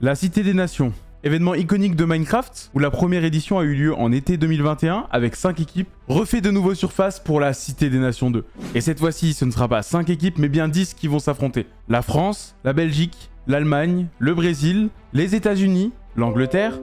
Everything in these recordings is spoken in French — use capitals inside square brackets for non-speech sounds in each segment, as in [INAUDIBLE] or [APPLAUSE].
La Cité des Nations. Événement iconique de Minecraft, où la première édition a eu lieu en été 2021 avec 5 équipes, refait de nouveau surface pour la Cité des Nations 2. Et cette fois-ci, ce ne sera pas 5 équipes, mais bien 10 qui vont s'affronter. La France, la Belgique, l'Allemagne, le Brésil, les États-Unis, l'Angleterre,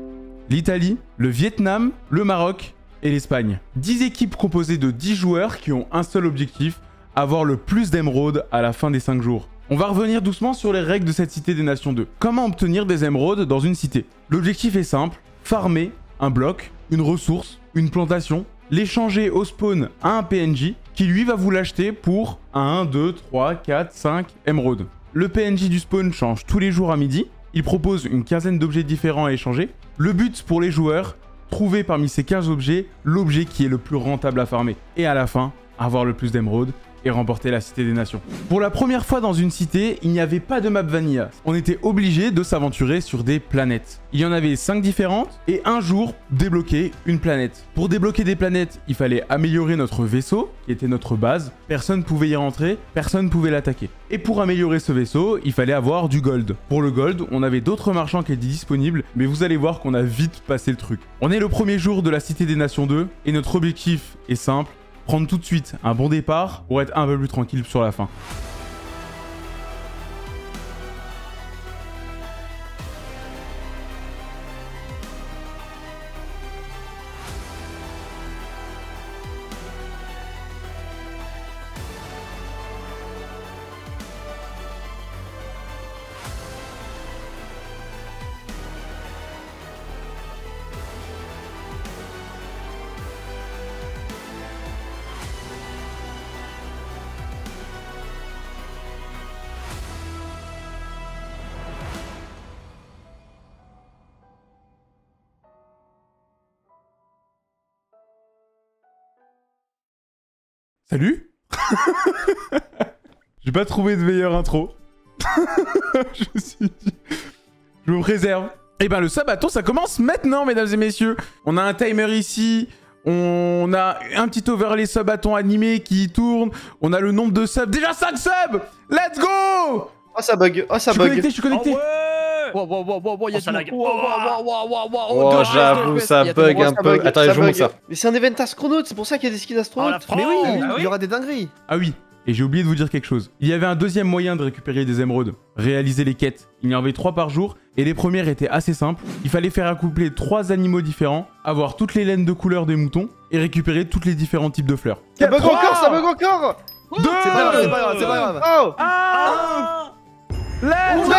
l'Italie, le Vietnam, le Maroc et l'Espagne. 10 équipes composées de 10 joueurs qui ont un seul objectif, avoir le plus d'émeraudes à la fin des 5 jours. On va revenir doucement sur les règles de cette cité des nations 2. Comment obtenir des émeraudes dans une cité? L'objectif est simple, farmer un bloc, une ressource, une plantation, l'échanger au spawn à un PNJ qui lui va vous l'acheter pour 1, 2, 3, 4, 5 émeraudes. Le PNJ du spawn change tous les jours à midi, il propose une quinzaine d'objets différents à échanger. Le but pour les joueurs, trouver parmi ces 15 objets l'objet qui est le plus rentable à farmer. Et à la fin, avoir le plus d'émeraudes et remporter la Cité des Nations. Pour la première fois dans une cité, il n'y avait pas de map vanilla. On était obligé de s'aventurer sur des planètes. Il y en avait 5 différentes et un jour débloquer une planète. Pour débloquer des planètes, il fallait améliorer notre vaisseau, qui était notre base. Personne pouvait y rentrer, personne pouvait l'attaquer. Et pour améliorer ce vaisseau, il fallait avoir du gold. Pour le gold, on avait d'autres marchands qui étaient disponibles, mais vous allez voir qu'on a vite passé le truc. On est le premier jour de la Cité des Nations 2 et notre objectif est simple, prendre tout de suite un bon départ pour être un peu plus tranquille sur la fin. Salut [LAUGHS] J'ai pas trouvé de meilleure intro. [LAUGHS] je me suis dit... Je me préserve. Et ben le sabaton, ça commence maintenant, mesdames et messieurs. On a un timer ici. On a un petit overlay sabaton animé qui tourne. On a le nombre de subs. Déjà 5 subs Let's go Oh ça bug, oh ça Je suis bug. connecté, je suis connecté. Wow, wow, wow, wow, wow, y a Oh, ça Oh, j'avoue, ça bug un peu. Attends, je vous montre ça. Mais c'est un event astronaute, c'est pour ça qu'il y a des skins astronautes. France Mais oui, Ah oui il y aura des dingueries. Ah oui, et j'ai oublié de vous dire quelque chose. Il y avait un deuxième moyen de récupérer des émeraudes. Réaliser les quêtes. Il y en avait trois par jour, et les premières étaient assez simples. Il fallait faire accoupler trois animaux différents, avoir toutes les laines de couleur des moutons, et récupérer tous les différents types de fleurs. Ça bug encore, ça bug encore Deux, C'est pas grave, c'est pas grave, c'est pas grave. Oh un, let's go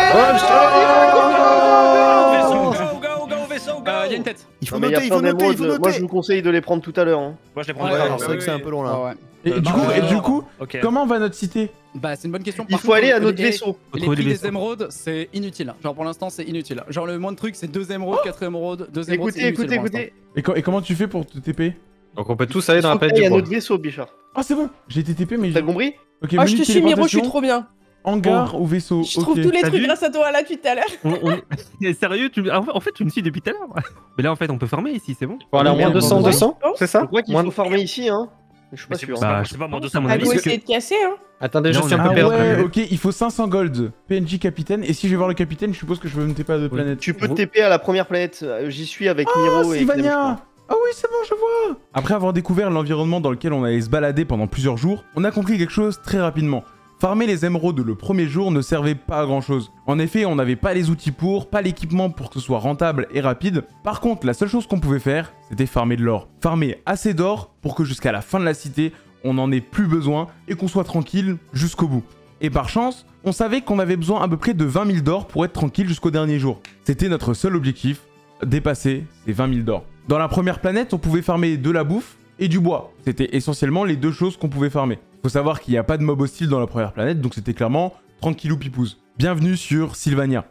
Go, go, go, vaisseau, go Euh, y a une tête. Il faut il noter, il faut noter, il faut. Moi je vous conseille de les prendre tout à l'heure. hein. Moi, je les prends Ouais, d'accord. Ouais, c'est vrai que c'est un peu long là. Ah. Et, Euh, du bah, coup, et du coup, Ok. comment va notre cité Bah, c'est une bonne question. Il Par faut contre, aller à les- notre les- vaisseau. Les trouver prix des émeraudes, c'est inutile. Genre pour l'instant, c'est inutile. Genre le moindre truc, c'est deux émeraudes, quatre émeraudes, deux émeraudes. Écoutez, écoutez, écoutez. et, co- et comment tu fais pour te TP Donc on peut tous aller dans la Il faut planète qu'il y du a notre vaisseau, Bichard. Ah c'est bon, j'ai été TP mais T'as compris Ok, Ah, je te suis Miro, je suis trop bien. Hangar ou vaisseau? Je trouve tous les trucs grâce à toi là depuis tout à l'heure. On- Sérieux, tu... ah, en fait tu me suis depuis tout à l'heure. Mais là en fait on peut farmer ici, c'est bon. Faut aller à moins Merde, 200, bon, 200 C'est ça? Ah, Je crois qu'il Moins faut farmer ici, hein. Je suis pas sûr. pas- Bah, pas moi je de pense à mon Ah, avis, essayer de casser, hein. Attendez, je suis un peu Ah perdu. ouais, ok, il faut 500 gold. PNJ capitaine, et si je vais voir le capitaine, je suppose que je veux me TP à deux planètes. Tu peux te TP à la première planète. euh, J'y suis avec Oh, Miro et Sylvania Ah oui, c'est bon, je vois Après avoir découvert l'environnement dans lequel on allait se balader pendant plusieurs jours, on a compris quelque chose très rapidement. Farmer les émeraudes le premier jour ne servait pas à grand chose. En effet, on n'avait pas les outils pour, pas l'équipement pour que ce soit rentable et rapide. Par contre, la seule chose qu'on pouvait faire, c'était farmer de l'or. Farmer assez d'or pour que jusqu'à la fin de la cité, on n'en ait plus besoin et qu'on soit tranquille jusqu'au bout. Et par chance, on savait qu'on avait besoin à peu près de 20 000 d'or pour être tranquille jusqu'au dernier jour. C'était notre seul objectif, dépasser ces 20 000 d'or. Dans la première planète, on pouvait farmer de la bouffe et du bois. C'était essentiellement les deux choses qu'on pouvait farmer. Faut savoir qu'il n'y a pas de mob hostile dans la première planète, donc c'était clairement tranquillou pipouse. Bienvenue sur Sylvania.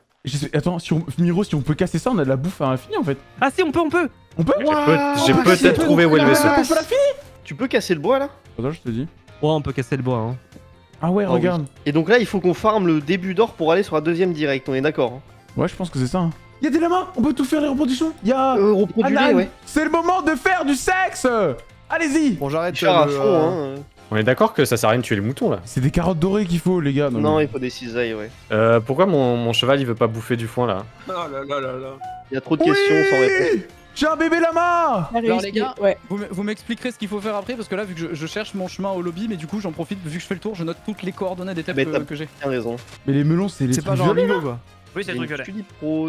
Attends, si on... Miro, si on peut casser ça, on a de la bouffe à l'infini en fait. Ah si on peut, on peut. On peut J'ai peut-être trouvé où est le vaisseau. On peut l'infini Tu peux casser le bois là? Attends, je te dis. Ouais, on peut casser le bois. Hein. Ah ouais, Ah regarde. Et donc là, il faut qu'on farme le début d'or pour aller sur la deuxième direct. On est d'accord hein Ouais, je pense que c'est ça. hein. Y a des lamas On peut tout faire les reproductions Y a... euh, Reproduire, Anan, ouais. C'est le moment de faire du sexe Allez-y Bon, j'arrête. À le, euh, hein. On est d'accord que ça sert à rien de tuer les moutons là. C'est des carottes dorées qu'il faut, les gars. Non, il faut des cisailles, ouais. Euh, pourquoi mon, mon cheval il veut pas bouffer du foin là Oh là là là là. Il y a trop de questions sans réponse. J'ai un bébé lama La Alors, les gars, ouais. Vous, m'expliquerez ce qu'il faut faire après parce que là vu que je, je cherche mon chemin au lobby mais du coup j'en profite vu que je fais le tour je note toutes les coordonnées des tables que, que j'ai. T'as raison. Mais les melons, c'est les C'est pas trucs genre violets. Oui, c'est le truc violet.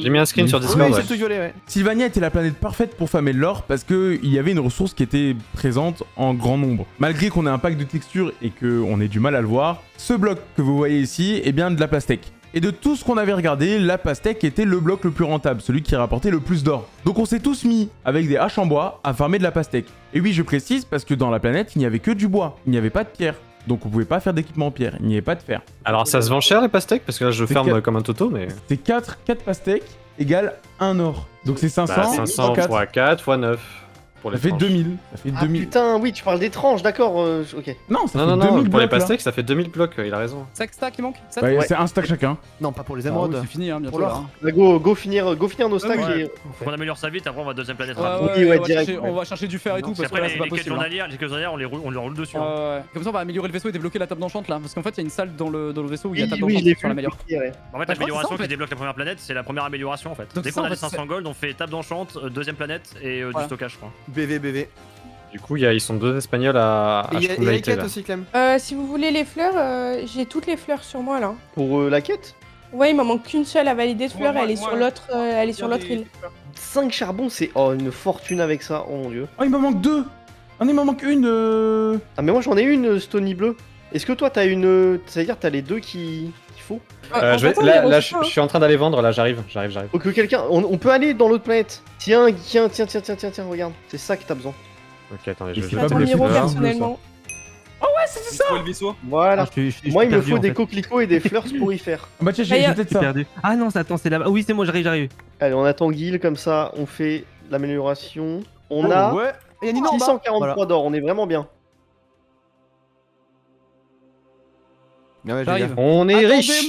J'ai mis un screen sur Discord. Oui, ouais. c'est le truc violet, ouais. Sylvania était la planète parfaite pour farmer de l'or parce qu'il y avait une ressource qui était présente en grand nombre. Malgré qu'on ait un pack de textures et qu'on ait du mal à le voir, ce bloc que vous voyez ici est bien de la pastèque. Et de tout ce qu'on avait regardé, la pastèque était le bloc le plus rentable, celui qui rapportait le plus d'or. Donc on s'est tous mis avec des haches en bois à farmer de la pastèque. Et oui, je précise parce que dans la planète, il n'y avait que du bois, il n'y avait pas de pierre. Donc on pouvait pas faire d'équipement en pierre, il n'y avait pas de fer. Alors ça se vend cher les pastèques Parce que là je ferme comme un toto mais. C'est 4, 4 pastèques égale 1 or. Donc c'est 500, Bah, 500 4. x 4 x 9. Pour les Ça fait tranches. 2000. Ça fait Ah 2000. putain, oui, tu parles des tranches, d'accord, euh, ok. Non, ça Non, fait non, 2000 non, pour les blocs, là. pastèques ça fait 2000 blocs, il a raison. 5 stacks il manque 7 Ouais, Ouais. c'est un stack chacun. Non, pas pour les Ah oui, émeraudes. c'est fini hein, bientôt Pour là. hein. Bah, go, go finir, go finir nos stacks Ouais. et... Faut qu'on améliore sa vite, après on va à deuxième planète. Ouais, rapide. ouais, Oui, ouais, on, va direct, chercher, ouais. on va chercher du fer et tout Parce que qu'après, là les, c'est pas les quêtes possible. hein. journalières, les quêtes journalières, on les roule, on les roule dessus. Ouais, hein. ouais. Comme ça on va améliorer le vaisseau et débloquer la table d'enchante là. Parce qu'en fait il y a une salle dans le, dans le vaisseau où il y a Oui, table oui, je d'enchante l'ai sur l'améliore. ok, ouais. En fait, Bah, je crois que c'est l'amélioration qui débloque la première planète, c'est la première amélioration en fait. Donc Dès c'est ça, qu'on en a les fait, 500 gold, on fait table d'enchante, euh, deuxième planète et euh, du stockage, je crois. BV, BV. Du coup, il y a- ils sont deux espagnols à, à il y a- et il y a les Schumleite, quêtes là. aussi, Clem. Euh, si vous voulez les fleurs, euh, j'ai toutes les fleurs sur moi là. Pour euh, la quête? Ouais, il m'en manque qu'une seule à valider de fleurs, moi, elle est moi, sur l'autre euh, elle est sur l'autre île. 5 charbons, c'est oh, une fortune avec ça, oh mon dieu. Oh, il me manque deux Ah, il me manque une euh... Ah mais moi j'en ai une, Stony Bleu. Est-ce que toi t'as une... euh, C'est-à-dire t'as les deux qui... qu'il faut Euh, je vais- là, reçoit, je, je suis en train d'aller vendre, là, j'arrive, j'arrive, j'arrive. Que quelqu'un... On, on peut aller dans l'autre planète. Tiens, tiens, tiens, tiens, tiens, tiens, tiens, regarde. C'est ça que t'as besoin. Ok, attendez, je je- pas bleu, Miro, c'est bleu, personnellement. c'est ça le vaisseau Voilà. Ah, je suis- je suis- je Moi il me faut des fait. coquelicots et des fleurs sporifères. [LAUGHS] Ah Bah tiens, j'ai peut-être ça. perdu. Ah non, c'est- attends, c'est là-bas. Ah Oui, c'est moi, j'arrive, j'arrive. Allez, on attend Guil, comme ça on fait l'amélioration. On Oh, a Ouais. Il y a Nino en bas. 643 Voilà. d'or, on est vraiment bien. Bien, ouais, J'arrive. j'ai On est riche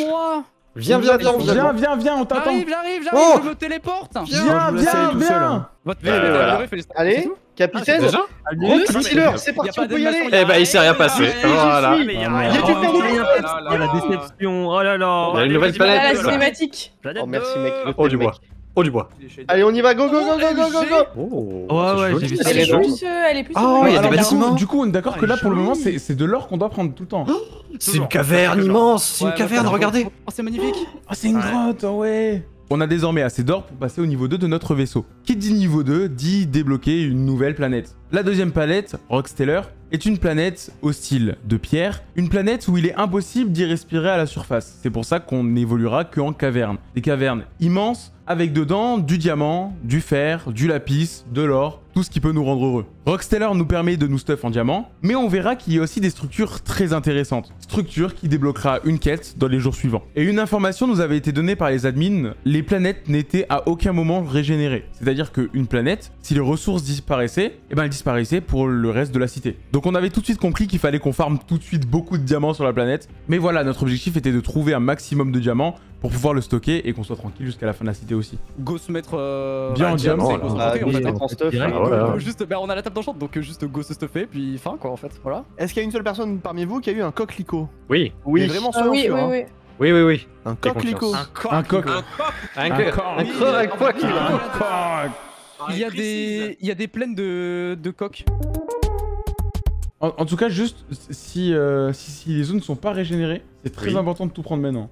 Viens, viens, viens, viens Viens, viens, viens, on t'attend J'arrive, j'arrive, j'arrive, Oh je me téléporte Viens, viens, viens hein. Euh. Allez, capitaine, c'est parti, on peut y aller Eh bah, il s'est rien passé. Voilà. mais il y a rien. Il y a du Oh, de Oh, la déception. Oh là là. Il y a une nouvelle Vas-y, planète, Voilà la cinématique. Oh merci mec. Oh, du bois. Oh, du bois. Allez, on y va, go go go go go go go Oh, Ouais, ouais, j'ai vu ça. Elle est plus, euh, elle est plus. Ah, il y a des Alors, du coup- bâtiments. Du coup, on est d'accord Ah, que là, pour le moment, c'est c'est de l'or qu'on doit prendre tout le temps. C'est une caverne immense, c'est une caverne, regardez. Oh, c'est magnifique Ah, c'est une grotte, oh ouais On a désormais assez d'or pour passer au niveau 2 de notre vaisseau. Qui dit niveau 2 dit débloquer une nouvelle planète. La deuxième planète, Rocksteller, est une planète hostile de pierre, une planète où il est impossible d'y respirer à la surface. C'est pour ça qu'on n'évoluera qu'en caverne. Des cavernes immenses avec dedans du diamant, du fer, du lapis, de l'or, tout ce qui peut nous rendre heureux. Rocksteller nous permet de nous stuff en diamant, mais on verra qu'il y a aussi des structures très intéressantes. Structure qui débloquera une quête dans les jours suivants. Et une information nous avait été donnée par les admins, les planètes n'étaient à aucun moment régénérées. C'est-à-dire qu'une planète, si les ressources disparaissaient, eh ben elle disparaissait pour le reste de la cité. Donc on avait tout de suite compris qu'il fallait qu'on farme tout de suite beaucoup de diamants sur la planète. Mais voilà, notre objectif était de trouver un maximum de diamants pour pouvoir le stocker et qu'on soit tranquille jusqu'à la fin de la cité aussi. Go se mettre. euh, Bien bah, en go se là. Ah, hein. Ah, voilà. Go- Juste, bah, on a la table d'enchante donc euh, juste go se stuffer puis fin quoi en fait, voilà. Est-ce qu'il y a une seule personne parmi vous qui a eu un coquelicot Oui, Oui. Oui. vraiment Ah oui, oui, hein. oui. oui, oui, oui. Un coquelicot. Un coq. Un coq. Un Un co- coq. un co- un a. Il y a des, il y a des plaines de, de coques. En, en tout cas, juste si, euh, si, si les zones ne sont pas régénérées, c'est très Oui. important de tout prendre maintenant.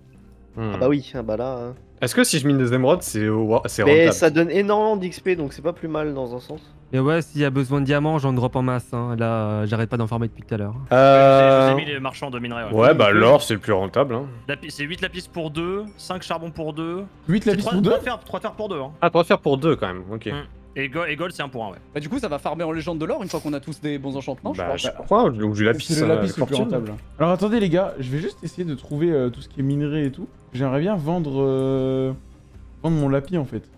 Hmm. Ah bah oui, ah bah là... hein. Est-ce que si je mine des émeraudes, c'est c'est Mais rentable ça donne énormément d'XP, donc c'est pas plus mal dans un sens. Et ouais, s'il y a besoin de diamants, j'en drop en masse. hein. Là, euh, j'arrête pas d'en farmer depuis tout à l'heure. Je Euh... vous ai mis les marchands de minerais. ouais. Ouais, bah l'or, c'est le plus rentable. Hein. C'est 8 lapis pour 2, 5 charbons pour 2. 8 lapis pour 2 3 fer, trois fer pour 2. Hein. Ah, tu vas faire pour deux quand même, ok. Hmm. Et, go- et gold, c'est un pour 1, ouais. Bah du coup ça va farmer en légende de l'or une fois qu'on a tous des bons enchantements, bah, je je crois. ou du lapis. C'est le euh, lapis le plus rentable. Alors attendez les gars, je vais juste essayer de trouver euh, tout ce qui est minerai et tout. J'aimerais bien vendre, euh, vendre mon lapis en fait.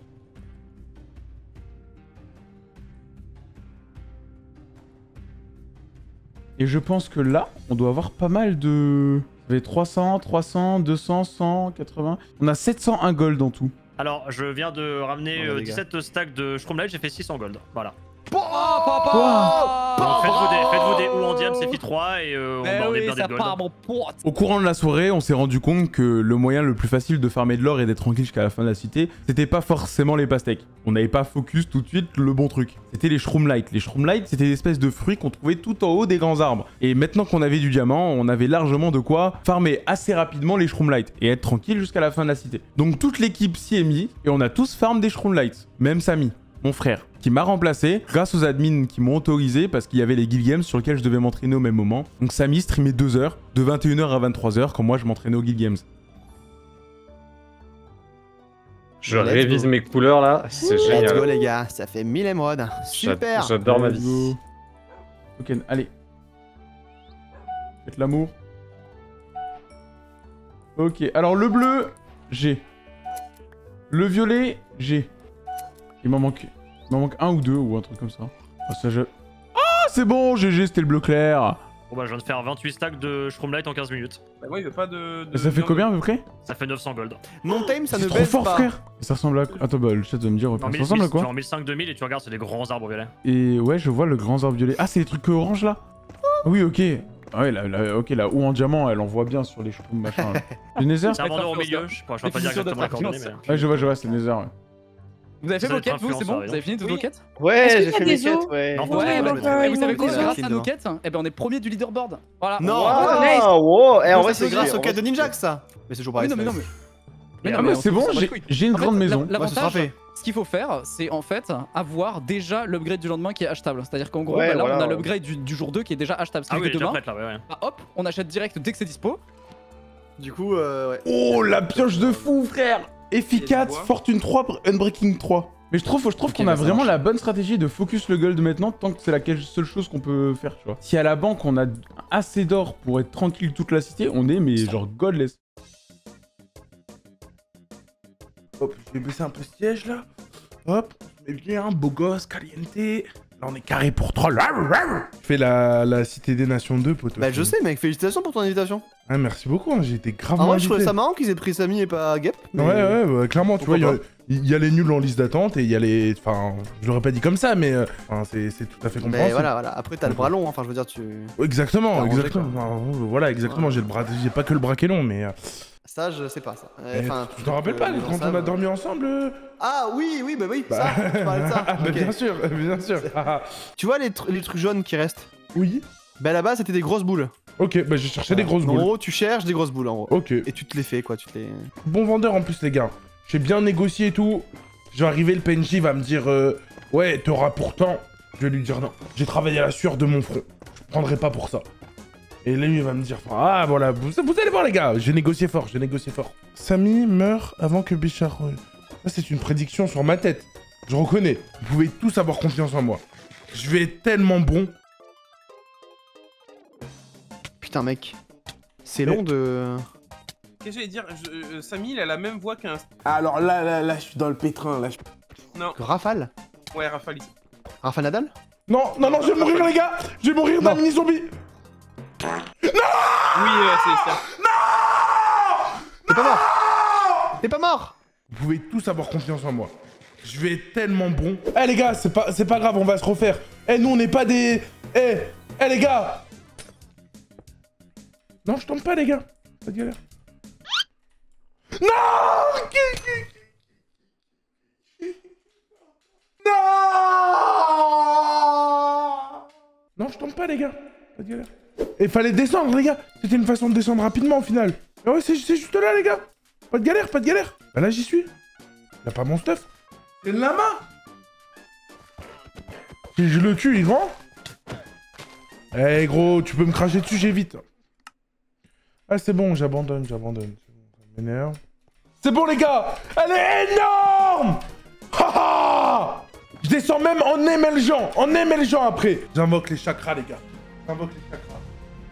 Et je pense que là, on doit avoir pas mal de... Ça fait 300, 300, 200, 100, 80... On a 701 gold en tout. Alors, je viens de ramener Oh, euh, les gars. 17 stacks de Stromlight, j'ai fait 600 gold. Voilà. Faites-vous des, faites-vous des ou en diam, c'est Fi3 et euh, on, oui, part, mon pote. Au courant de la soirée, on s'est rendu compte que le moyen le plus facile de farmer de l'or et d'être tranquille jusqu'à la fin de la cité, c'était pas forcément les pastèques. On n'avait pas focus tout de suite le bon truc. C'était les shroomlight. Les shroomlight, c'était des espèces de fruits qu'on trouvait tout en haut des grands arbres. Et maintenant qu'on avait du diamant, on avait largement de quoi farmer assez rapidement les shroomlight et être tranquille jusqu'à la fin de la cité. Donc toute l'équipe s'y est mise et on a tous farm des shroomlight. Même Samy, mon frère, qui m'a remplacé grâce aux admins qui m'ont autorisé parce qu'il y avait les guild games sur lesquels je devais m'entraîner au même moment. Donc Samy streamait 2 heures, de 21h à 23h, quand moi je m'entraînais aux guild games. Je Let's révise go. mes couleurs là, c'est Let's go génial. les gars, ça fait 1000 émeraudes. Super. J'a- J'adore ma vie. Ok, allez. Faites l'amour. Ok, alors le bleu, j'ai. Le violet, j'ai. Il m'en manque... Il m'en manque un ou deux ou un truc comme ça. Ah, ça, je... Ah, c'est bon, GG, c'était le bleu clair. Bon bah je viens de faire 28 stacks de Shroomlight en 15 minutes. Bah, moi, il veut pas de. de ça fait combien à peu près Ça fait 900 gold. Mon time, ça C'est ne trop baisse fort, pas. frère. Et ça ressemble à... Attends, bah, le chat va me dire, ça 1000, ressemble à tu quoi en 1500 2000 et tu regardes c'est des grands arbres violets. Et ouais, je vois le grand arbre violet. Ah, c'est les trucs orange là Oui, ok. Ah ouais, la, la- ok, la ou en diamant, elle en voit bien sur les cheveux, machin. [LAUGHS] là. Du Nether C'est un vendeur au milieu, je sais pas, je vais pas dire exactement la d'être coordonnée mais... influenceur. Ouais, je vois, je vois, c'est le Nether. ouais. Vous avez fait vos quêtes, vous, c'est bon Vous avez fini toutes vos quêtes Ouais, Est-ce j'ai que fait t'as mes des quêtes, ouais. Non, Ouais, bah, vous savez quoi Grâce à nos quêtes, eh ben on est premier du leaderboard. Voilà. Non. Ah, wow. En Non, vrai, c'est grâce grave. au cas de Ninjak ça. Mais c'est toujours Oui, pareil. non, mais non, mais. Mais Ah, mais c'est bon, j'ai une grande maison. L'avantage, fait. ce qu'il faut faire, c'est en fait avoir déjà l'upgrade du lendemain qui est achetable. C'est-à-dire qu'en gros, bah, là, on a l'upgrade du, jour 2 qui est déjà achetable. Ah oui, demain, bah, hop, on achète direct dès que c'est dispo. Du coup, euh, ouais. Oh, la pioche de fou, frère Efficace. Fortune 3, Unbreaking 3. Mais je trouve, je trouve qu'on a vraiment marche. la bonne stratégie de focus le gold maintenant, tant que c'est la seule chose qu'on peut faire, tu vois. Si à la banque on a assez d'or pour être tranquille toute la cité, on est mais genre godless. Hop, je vais baisser un peu ce siège là. Hop, je mets bien, beau gosse, caliente. Là on est carré pour troll. Je fais la, la cité des nations 2, poteau. Bah, je sais, mec, félicitations pour ton invitation. Ah, merci beaucoup, hein, j'ai été En gravement vrai, je trouvais ça marrant qu'ils aient pris Samy et pas Gep. mais- Ouais, ouais, ouais, clairement, tu vois, Pourquoi il y, a- il y a les nuls en liste d'attente et il y a les. Enfin, je l'aurais pas dit comme ça, mais euh, enfin, c'est tout à fait Mais compréhensible. voilà, voilà. Après, t'as le bras long, enfin, je veux dire, tu. Exactement, exactement. Enfin, voilà, exactement, j'ai le bras, j'ai pas que le bras qui est long, mais. euh, Ça, je sais pas ça. Euh, Enfin, tu te rappelles pas quand on a dormi ensemble euh Ah oui, oui, bah oui, Bah. ça, tu [LAUGHS] parlais de ça. Ah, bah, bien sûr, bien sûr. [LAUGHS] Tu vois les, tr- les trucs jaunes qui restent? Oui. Bah là-bas, c'était des grosses boules. Ok, bah j'ai cherché des grosses En boules. gros, tu cherches des grosses boules en gros. Ok. Et tu te les fais quoi, tu te les. Bon vendeur en plus, les gars. J'ai bien négocié et tout. Je vais arriver, le PNJ va me dire euh, Ouais, t'auras pourtant. Je vais lui dire non. J'ai travaillé à la sueur de mon front. Je prendrai pas pour ça. Et lui, il va me dire Ah, voilà, vous, vous allez voir, les gars. J'ai négocié fort, j'ai négocié fort. Samy meurt avant que Bichard. Ça, c'est une prédiction sur ma tête. Je reconnais. Vous pouvez tous avoir confiance en moi. Je vais être tellement bon. Putain, mec. C'est long de. Qu'est-ce que j'allais dire Je- euh, Samy, il a la même voix qu'un. Alors là, là, là, je suis dans le pétrin. Là, je... Non, Rafale ouais, Rafale. il- Rafale Nadal Non, non, non, je vais mourir, les gars. Je vais mourir d'un mini-zombie. Oui, euh, c'est ça. T'es pas mort T'es pas mort Vous pouvez tous avoir confiance en moi. Je vais être tellement bon. Eh les gars, c'est pas, c'est pas grave, on va se refaire. Eh nous on n'est pas des... Eh, eh les gars Non, je tombe pas les gars. Pas de galère. Non Non Non, je tombe pas les gars. Pas de galère. Et fallait descendre les gars. C'était une façon de descendre rapidement au final. Ah ouais, c'est juste là les gars. Pas de galère, pas de galère. Bah là, j'y suis. Y'a pas mon stuff. C'est le lama. Si je le tue, il vend. Eh gros, tu peux me cracher dessus, j'ai vite. Ah, c'est bon, j'abandonne, j'abandonne. C'est bon, les gars. Elle est énorme. Ha ha Je descends même en émergent, en émergent après. J'invoque les chakras, les gars. J'invoque les chakras.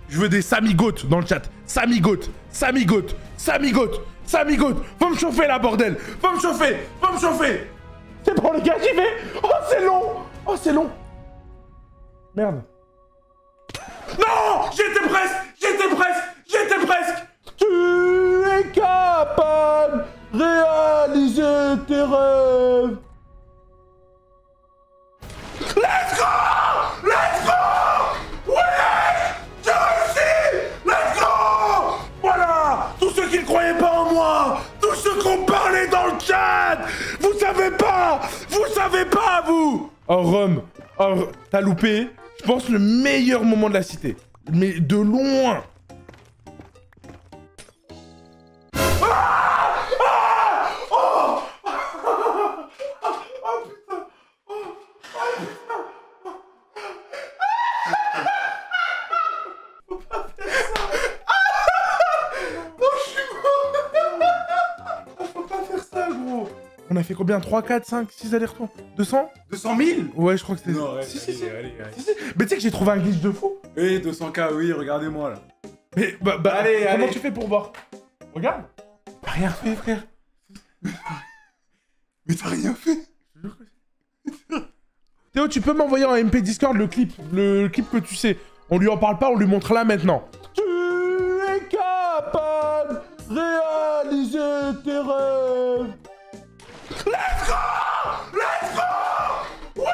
Je veux des samigotes dans le chat. Samigotes, samigotes, samigotes, samigotes. Faut me chauffer là, bordel. Faut me chauffer, faut me chauffer. C'est bon, les gars, j'y vais. Oh, c'est long. Oh, c'est long. Merde. Non J'étais presque J'étais presque J'étais presque capable Réaliser tes rêves. Let's go! Let's go! Ouais J'ai réussi! Let's go! Voilà! Tous ceux qui ne croyaient pas en moi Tous ceux qui ont parlé dans le chat Vous savez pas Vous savez pas, vous! Oh, Rome Oh, t'as loupé, je pense, le meilleur moment de la cité. Mais de loin. On a fait combien 3, 4, 5, 6 allers-retours 200 200 000 Ouais, je crois que c'était... Non, ouais, si, si, si. allez, allez, allez. Si, si. Mais tu sais que j'ai trouvé un glitch de fou Oui, 200k, oui, regardez-moi là. Mais bah, bah Allez, comment allez. tu fais pour voir Regarde T'as rien fait, frère. [LAUGHS] Mais t'as rien fait. Théo, tu peux m'envoyer en MP Discord le clip, le clip que tu sais. On lui en parle pas, on lui montre là maintenant. Tu es capable de réaliser tes rêves. Let's go! Let's go! Ouais!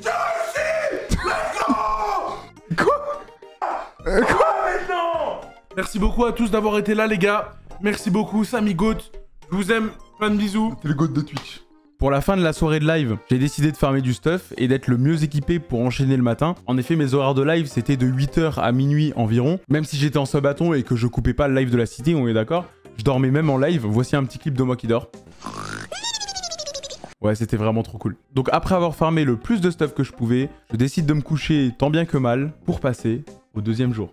J'ai réussi Let's go! Quoi? Euh, Quoi maintenant? Merci beaucoup à tous d'avoir été là, les gars. Merci beaucoup, Samy Goat. Je vous aime. Plein de bisous. T'es le god de Twitch. Pour la fin de la soirée de live, j'ai décidé de farmer du stuff et d'être le mieux équipé pour enchaîner le matin. En effet, mes horaires de live, c'était de 8h à minuit environ. Même si j'étais en sub-bâton et que je coupais pas le live de la cité, on est d'accord Je dormais même en live. Voici un petit clip de moi qui dort. Ouais, c'était vraiment trop cool. Donc après avoir farmé le plus de stuff que je pouvais, je décide de me coucher tant bien que mal pour passer au deuxième jour.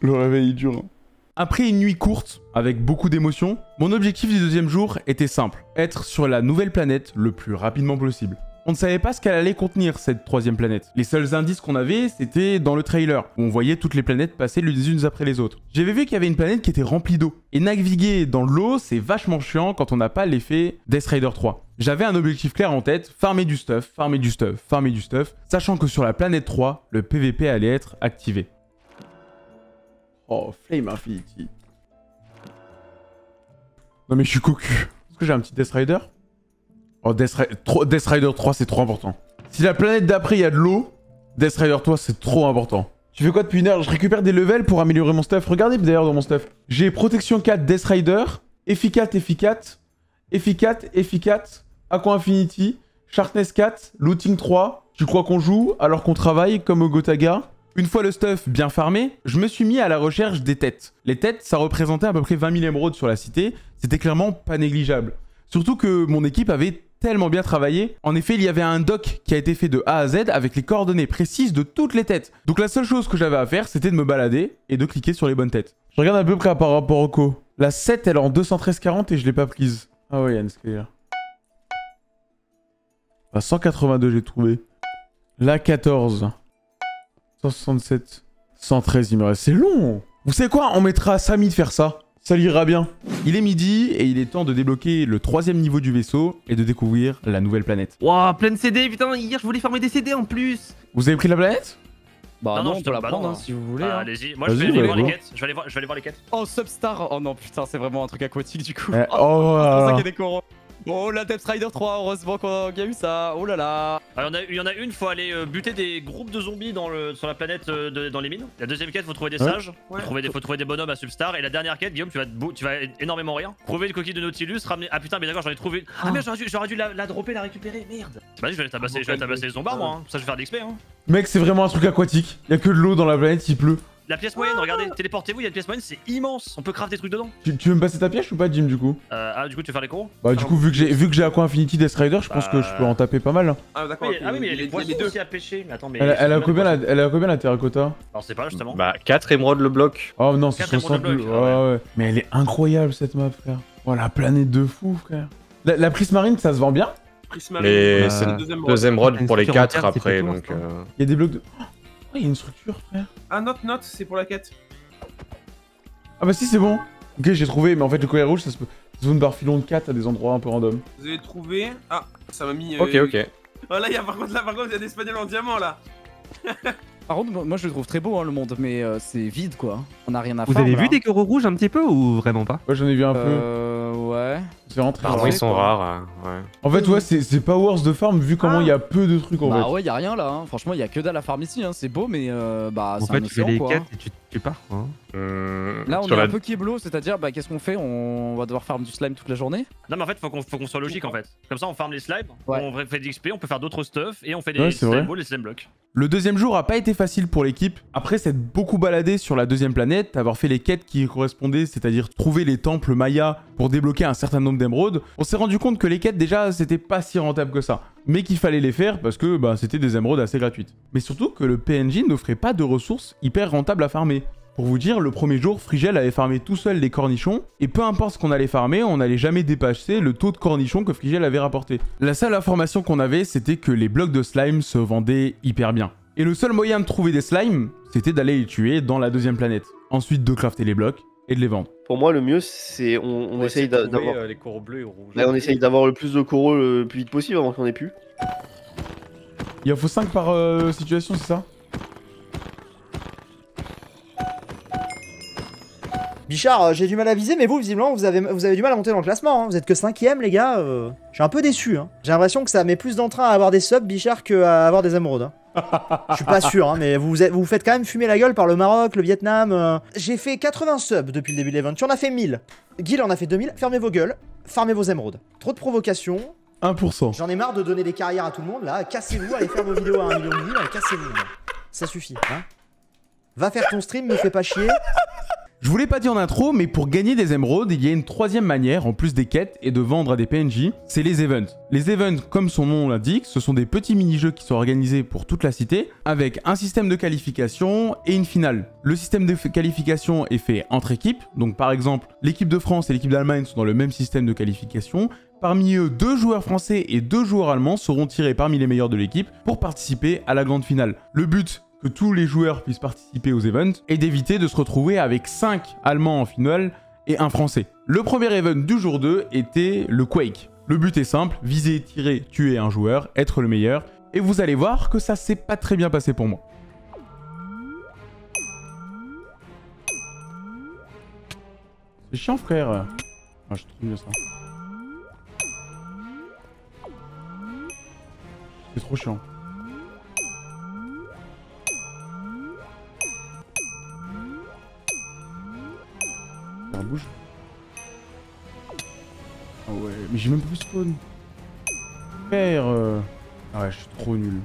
Le réveil dur. hein. Après une nuit courte, avec beaucoup d'émotions, mon objectif du deuxième jour était simple. Être sur la nouvelle planète le plus rapidement possible. On ne savait pas ce qu'elle allait contenir, cette troisième planète. Les seuls indices qu'on avait, c'était dans le trailer, où on voyait toutes les planètes passer les unes après les autres. J'avais vu qu'il y avait une planète qui était remplie d'eau. Et naviguer dans l'eau, c'est vachement chiant quand on n'a pas l'effet Death Rider 3. J'avais un objectif clair en tête, farmer du stuff, farmer du stuff, farmer du stuff, sachant que sur la planète 3, le PVP allait être activé. Oh, Flame Infinity. Non mais je suis cocu. Est-ce que j'ai un petit Death Rider? Oh, Death, Rider 3, c'est trop important. Si la planète d'après, il y a de l'eau, Death Rider 3, c'est trop important. Tu fais quoi depuis une heure? Je récupère des levels pour améliorer mon stuff. Regardez d'ailleurs dans mon stuff. J'ai Protection 4 Death Rider, Efficat Efficat, Efficat Efficat, Aqua Infinity, Sharpness 4, Looting 3. Tu crois qu'on joue alors qu'on travaille comme au Gotaga? Une fois le stuff bien farmé, je me suis mis à la recherche des têtes. Les têtes, ça représentait à peu près 20 000 émeraudes sur la cité. C'était clairement pas négligeable. Surtout que mon équipe avait tellement bien travaillé. En effet, il y avait un doc qui a été fait de A à Z avec les coordonnées précises de toutes les têtes. Donc la seule chose que j'avais à faire, c'était de me balader et de cliquer sur les bonnes têtes. Je regarde à peu près par rapport au co. La 7, elle est en 213,40 et je l'ai pas prise. Ah ouais, il y a une scaler. Ah, 182, j'ai trouvé. La 14. 167. 113, il me reste. C'est long Vous savez quoi? On mettra à Samy de faire ça. Ça lui ira bien. Il est midi et il est temps de débloquer le troisième niveau du vaisseau et de découvrir la nouvelle planète. Waouh, plein de CD, putain, hier je voulais farmer des CD en plus. Vous avez pris la planète? Bah Non, non, non, on peut la bah prendre non. hein, si vous voulez. Ah, hein. Allez-y, moi je vais aller bah, voir go. les quêtes. Je vais aller voir, je vais aller voir les quêtes. Oh, Substar Oh non, putain, c'est vraiment un truc aquatique du coup? Eh, Oh, Oh c'est pour Oh, la Depth Rider 3, heureusement qu'on- y a eu ça. Oh là là. Alors, il y en a- une, faut aller euh, buter des groupes de zombies dans le, sur la planète euh, de- dans les mines. La deuxième quête, faut trouver des Ouais. sages. Faut, trouver des, faut trouver des bonhommes à Substar. Et la dernière quête, Guillaume, tu vas, tu vas énormément rire. Trouver une coquille de Nautilus, ramener. Ah putain, mais d'accord, j'en ai trouvé. Ah, Ah. merde, j'aurais dû, j'aurais dû la, la dropper, la récupérer, merde. Vas-y, je vais aller tabasser, je vais aller tabasser les zombards, moi. Hein. Ça, je vais faire de l'XP. Hein. Mec, c'est vraiment un truc aquatique. Il y a que de l'eau dans la planète, il pleut. La pièce moyenne, regardez, téléportez-vous, il y a une pièce moyenne, c'est immense. On peut craft des trucs dedans. Tu, tu veux me passer ta pièce ou pas, Jim, du coup Euh, ah, du coup, tu veux faire les coraux Bah, du coup, vu que j'ai vu que j'ai Aqua Infinity Death Rider, je pense que je peux en taper pas mal. Ah, d'accord. Oui, Ah oui, mais il y a les- les poissons aussi à pêcher. Mais attends, mais. Elle, elle a combien la, elle a combien la terracotta Alors, c'est pas là, justement. Bah, 4 émeraudes le bloc. Oh non, c'est Quatre émeraudes 60 de plus. bloc, Ouais, ah ouais. Mais elle est incroyable cette map, frère. Oh, la planète de fou, frère. La, la prismarine, ça se vend bien Prismarine, Mais euh, c'est deuxième deux émeraudes pour les structure 4 entière, c'est après, donc... euh, Il y a des blocs de. Oh, il y a une structure, frère. Ah, note, note, c'est pour la quête. Ah bah si, c'est bon. Ok, j'ai trouvé, mais en fait, le collier rouge, ça se peut. Zone bar filon de 4 à des endroits un peu random. Vous avez trouvé. Ah, ça m'a mis. euh, Ok, ok. Oh là, il y a par contre, là, par contre, il y a des espagnols en diamant là. [LAUGHS] Par contre, moi je le trouve très beau hein, le monde, mais euh, c'est vide quoi. On a rien à Vous faire. avez là. vu des coraux rouges un petit peu ou vraiment pas? Moi j'en ai vu un peu. Euh. Ouais. C'est ils sont rares. Ouais. En fait, ouais, c'est c'est pas worse de farm vu comment il y a peu de trucs en Bah fait. ouais, y a rien là. hein. Franchement, y a que dalle à farm ici. Hein. C'est beau, mais euh, bah En c'est fait, un tu fais les quoi. quêtes et tu, tu pars. Hein. Hum, Là, on est la- un peu kiblo, c'est-à-dire, bah, qu'est-ce qu'on fait? On va devoir farm du slime toute la journée? Non, mais en fait, faut qu'on faut qu'on soit logique en fait. Comme ça, on farm les slimes, Ouais. on fait des XP, on peut faire d'autres stuff et on fait des Ouais, slime balls et slime blocks. Le deuxième jour a pas été facile pour l'équipe. Après s'être beaucoup baladé sur la deuxième planète, avoir fait les quêtes qui y correspondaient, c'est-à-dire trouver les temples mayas pour débloquer un certain nombre on s'est rendu compte que les quêtes déjà c'était pas si rentable que ça. Mais qu'il fallait les faire parce que bah, c'était des émeraudes assez gratuites. Mais surtout que le PNJ n'offrait pas de ressources hyper rentables à farmer. Pour vous dire, le premier jour, Frigel avait farmé tout seul les cornichons, et peu importe ce qu'on allait farmer, on n'allait jamais dépasser le taux de cornichons que Frigel avait rapporté. La seule information qu'on avait, c'était que les blocs de slime se vendaient hyper bien. Et le seul moyen de trouver des slimes, c'était d'aller les tuer dans la deuxième planète. Ensuite de crafter les blocs et de les vendre. Pour moi, le mieux, c'est on, on essaye d'a- d'avoir. euh, les coraux bleus et rouges. Là, on essaye d'avoir le plus de coraux le plus vite possible avant qu'on ait plus. Il en faut 5 par euh, situation, c'est ça? Bichard, euh, j'ai du mal à viser, mais vous, visiblement, vous avez, vous avez du mal à monter dans le classement. hein. Vous êtes que cinquième, les gars. euh, Je suis un peu déçu. hein. J'ai l'impression que ça met plus d'entrain à avoir des subs, Bichard, qu'à avoir des émeraudes. hein. Je suis pas sûr, hein, mais vous vous, êtes- vous vous faites quand même fumer la gueule par le Maroc, le Vietnam. euh. J'ai fait 80 subs depuis le début de l'event. Tu en as fait 1000. Guil en a fait 2000. Fermez vos gueules. Farmez vos émeraudes. Trop de provocations. 1%. J'en ai marre de donner des carrières à tout le monde, là. Cassez-vous, allez faire vos vidéos à un million de vues, cassez-vous. Ça suffit, hein. Va faire ton stream, me fais pas chier. Je vous l'ai pas dit en intro, mais pour gagner des émeraudes, il y a une troisième manière, en plus des quêtes et de vendre à des PNJ, c'est les events. Les events, comme son nom l'indique, ce sont des petits mini-jeux qui sont organisés pour toute la cité, avec un système de qualification et une finale. Le système de qualification est fait entre équipes, donc par exemple, l'équipe de France et l'équipe d'Allemagne sont dans le même système de qualification. Parmi eux, deux joueurs français et deux joueurs allemands seront tirés parmi les meilleurs de l'équipe pour participer à la grande finale. Le but, que tous les joueurs puissent participer aux events et d'éviter de se retrouver avec 5 Allemands en finale et un Français. Le premier event du jour 2 était le Quake. Le but est simple, viser, tirer, tuer un joueur, être le meilleur, et vous allez voir que ça s'est pas très bien passé pour moi. C'est chiant frère. Ah. C'est trop chiant. Ça bouge. Ah ouais, mais j'ai même pu spawn. Frère. euh. Ah ouais, je suis trop nul.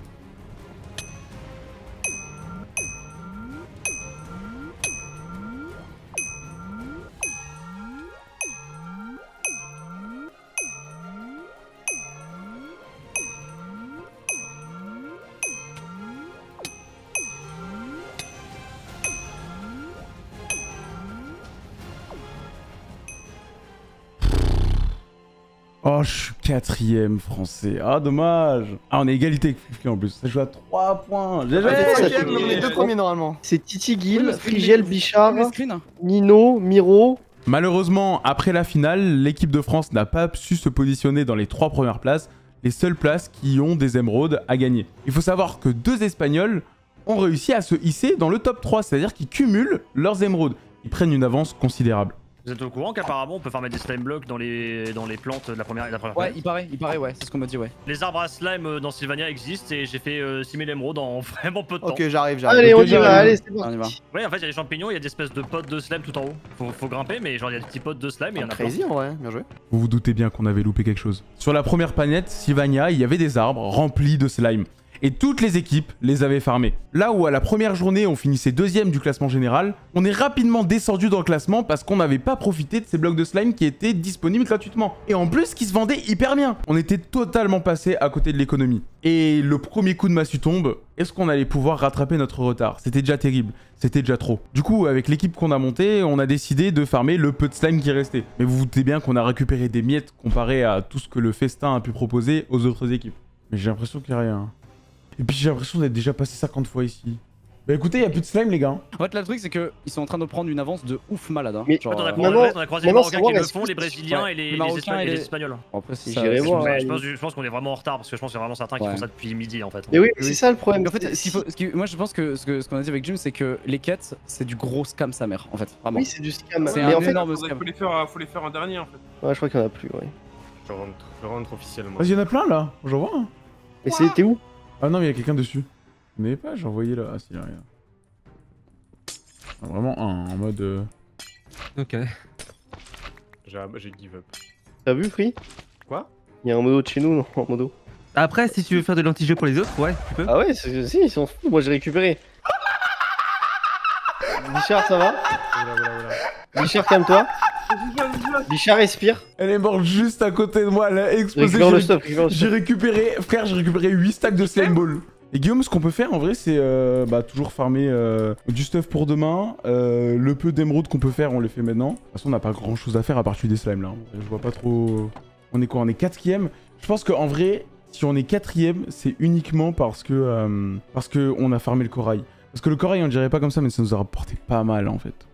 Je suis quatrième français. Ah, dommage. Ah, on est égalité avec en plus. Ça joue à 3 points. GG. cinquième, mais on est deux premiers, normalement. C'est Titi Oui, Gil, mais screen, Frigel, Bichard, screen. Nino, Miro. Malheureusement, après la finale, l'équipe de France n'a pas su se positionner dans les trois premières places, les seules places qui ont des émeraudes à gagner. Il faut savoir que deux Espagnols ont réussi à se hisser dans le top 3, c'est-à-dire qu'ils cumulent leurs émeraudes. Ils prennent une avance considérable. Vous êtes au courant qu'apparemment on peut farmer des slime blocks dans les, dans les plantes de la première, de la première Ouais, planète il paraît, il paraît, ouais, c'est ce qu'on m'a dit, ouais. Les arbres à slime euh, dans Sylvania existent et j'ai fait euh, 6000 émeraudes en [LAUGHS] vraiment peu de temps. j'arrive, Allez, on y j'arrive. va, allez, c'est On y va. Ouais, en fait, il y a des champignons, il y a des espèces de potes de slime tout en haut. Faut, faut grimper, mais genre, il y a des petits potes de slime et il y en a plein. Crazy en vrai, bien joué. Vous vous doutez bien qu'on avait loupé quelque chose. Sur la première planète, Sylvania, il y avait des arbres remplis de slime. Et toutes les équipes les avaient farmés. Là où à la première journée on finissait deuxième du classement général, on est rapidement descendu dans le classement parce qu'on n'avait pas profité de ces blocs de slime qui étaient disponibles gratuitement. Et en plus qui se vendaient hyper bien. On était totalement passé à côté de l'économie. Et le premier coup de massue tombe, est-ce qu'on allait pouvoir rattraper notre retard? C'était déjà terrible, c'était déjà trop. Du coup, avec l'équipe qu'on a montée, on a décidé de farmer le peu de slime qui restait. Mais vous vous doutez bien qu'on a récupéré des miettes comparé à tout ce que le festin a pu proposer aux autres équipes. Mais j'ai l'impression qu'il n'y a rien. Et puis j'ai l'impression d'être déjà passé 50 fois ici. Bah écoutez, y a plus de slime, les gars. En fait, là, le truc, c'est qu'ils sont en train de prendre une avance de ouf malade. Hein. Mais- Genre, fait, on a euh, croisé, on a croisé les Marocains qui le font, les Brésiliens ouais, et les, les les Marocains Espagnols. et et les les- Espagnols. Après, si J'irai ça- voir. Ouais, Ouais, je pense, je pense qu'on est vraiment en retard parce que je pense qu'il y a vraiment certains qui font ça depuis midi en fait. Mais oui, c'est ça le problème. En fait, ce qui- moi je pense que ce qu'on a dit avec Jim, c'est que les quêtes, c'est du gros scam sa mère, en fait. Vraiment. Oui, c'est du scam. C'est un en fait, énorme scam. Faut les faire, en dernier en fait. ouais, je crois qu'il y en a plus, ouais. Je rentre, officiellement. Vas-y, y en a plein là. J'en vois un. Mais c'était où? Ah non, mais y a quelqu'un dessus. Vous n'avez pas J'ai envoyé là. Ah si, là, regarde. Ah, Vraiment un en mode. euh, Ok. J'ai j'ai give up. T'as vu, Free? Quoi? Il y a un modo de chez nous, non [LAUGHS] En modo. Après, si tu veux faire de l'anti-jeu pour les autres, ouais, tu peux. Ah ouais, c'est- si, ils s'en foutent. Moi, j'ai récupéré. Bichard, ça va Oula, oula, oula. Bichard, calme-toi. Bichard, respire. Elle est morte juste à côté de moi. Elle a explosé. J'ai- récupéré, frère, j'ai récupéré 8 stacks de slime ball. Et Guillaume, ce qu'on peut faire en vrai, c'est euh, bah, toujours farmer euh, du stuff pour demain. Euh, le peu d'émeraudes qu'on peut faire, on les fait maintenant. De toute façon, on n'a pas grand chose à faire à part tuer des slimes là. Je vois pas trop. On est quoi On est quatrième. Je pense qu'en vrai, si on est quatrième, c'est uniquement parce que parce que on a farmé le corail. Parce que le corail, on dirait pas comme ça, mais ça nous a rapporté pas mal en fait.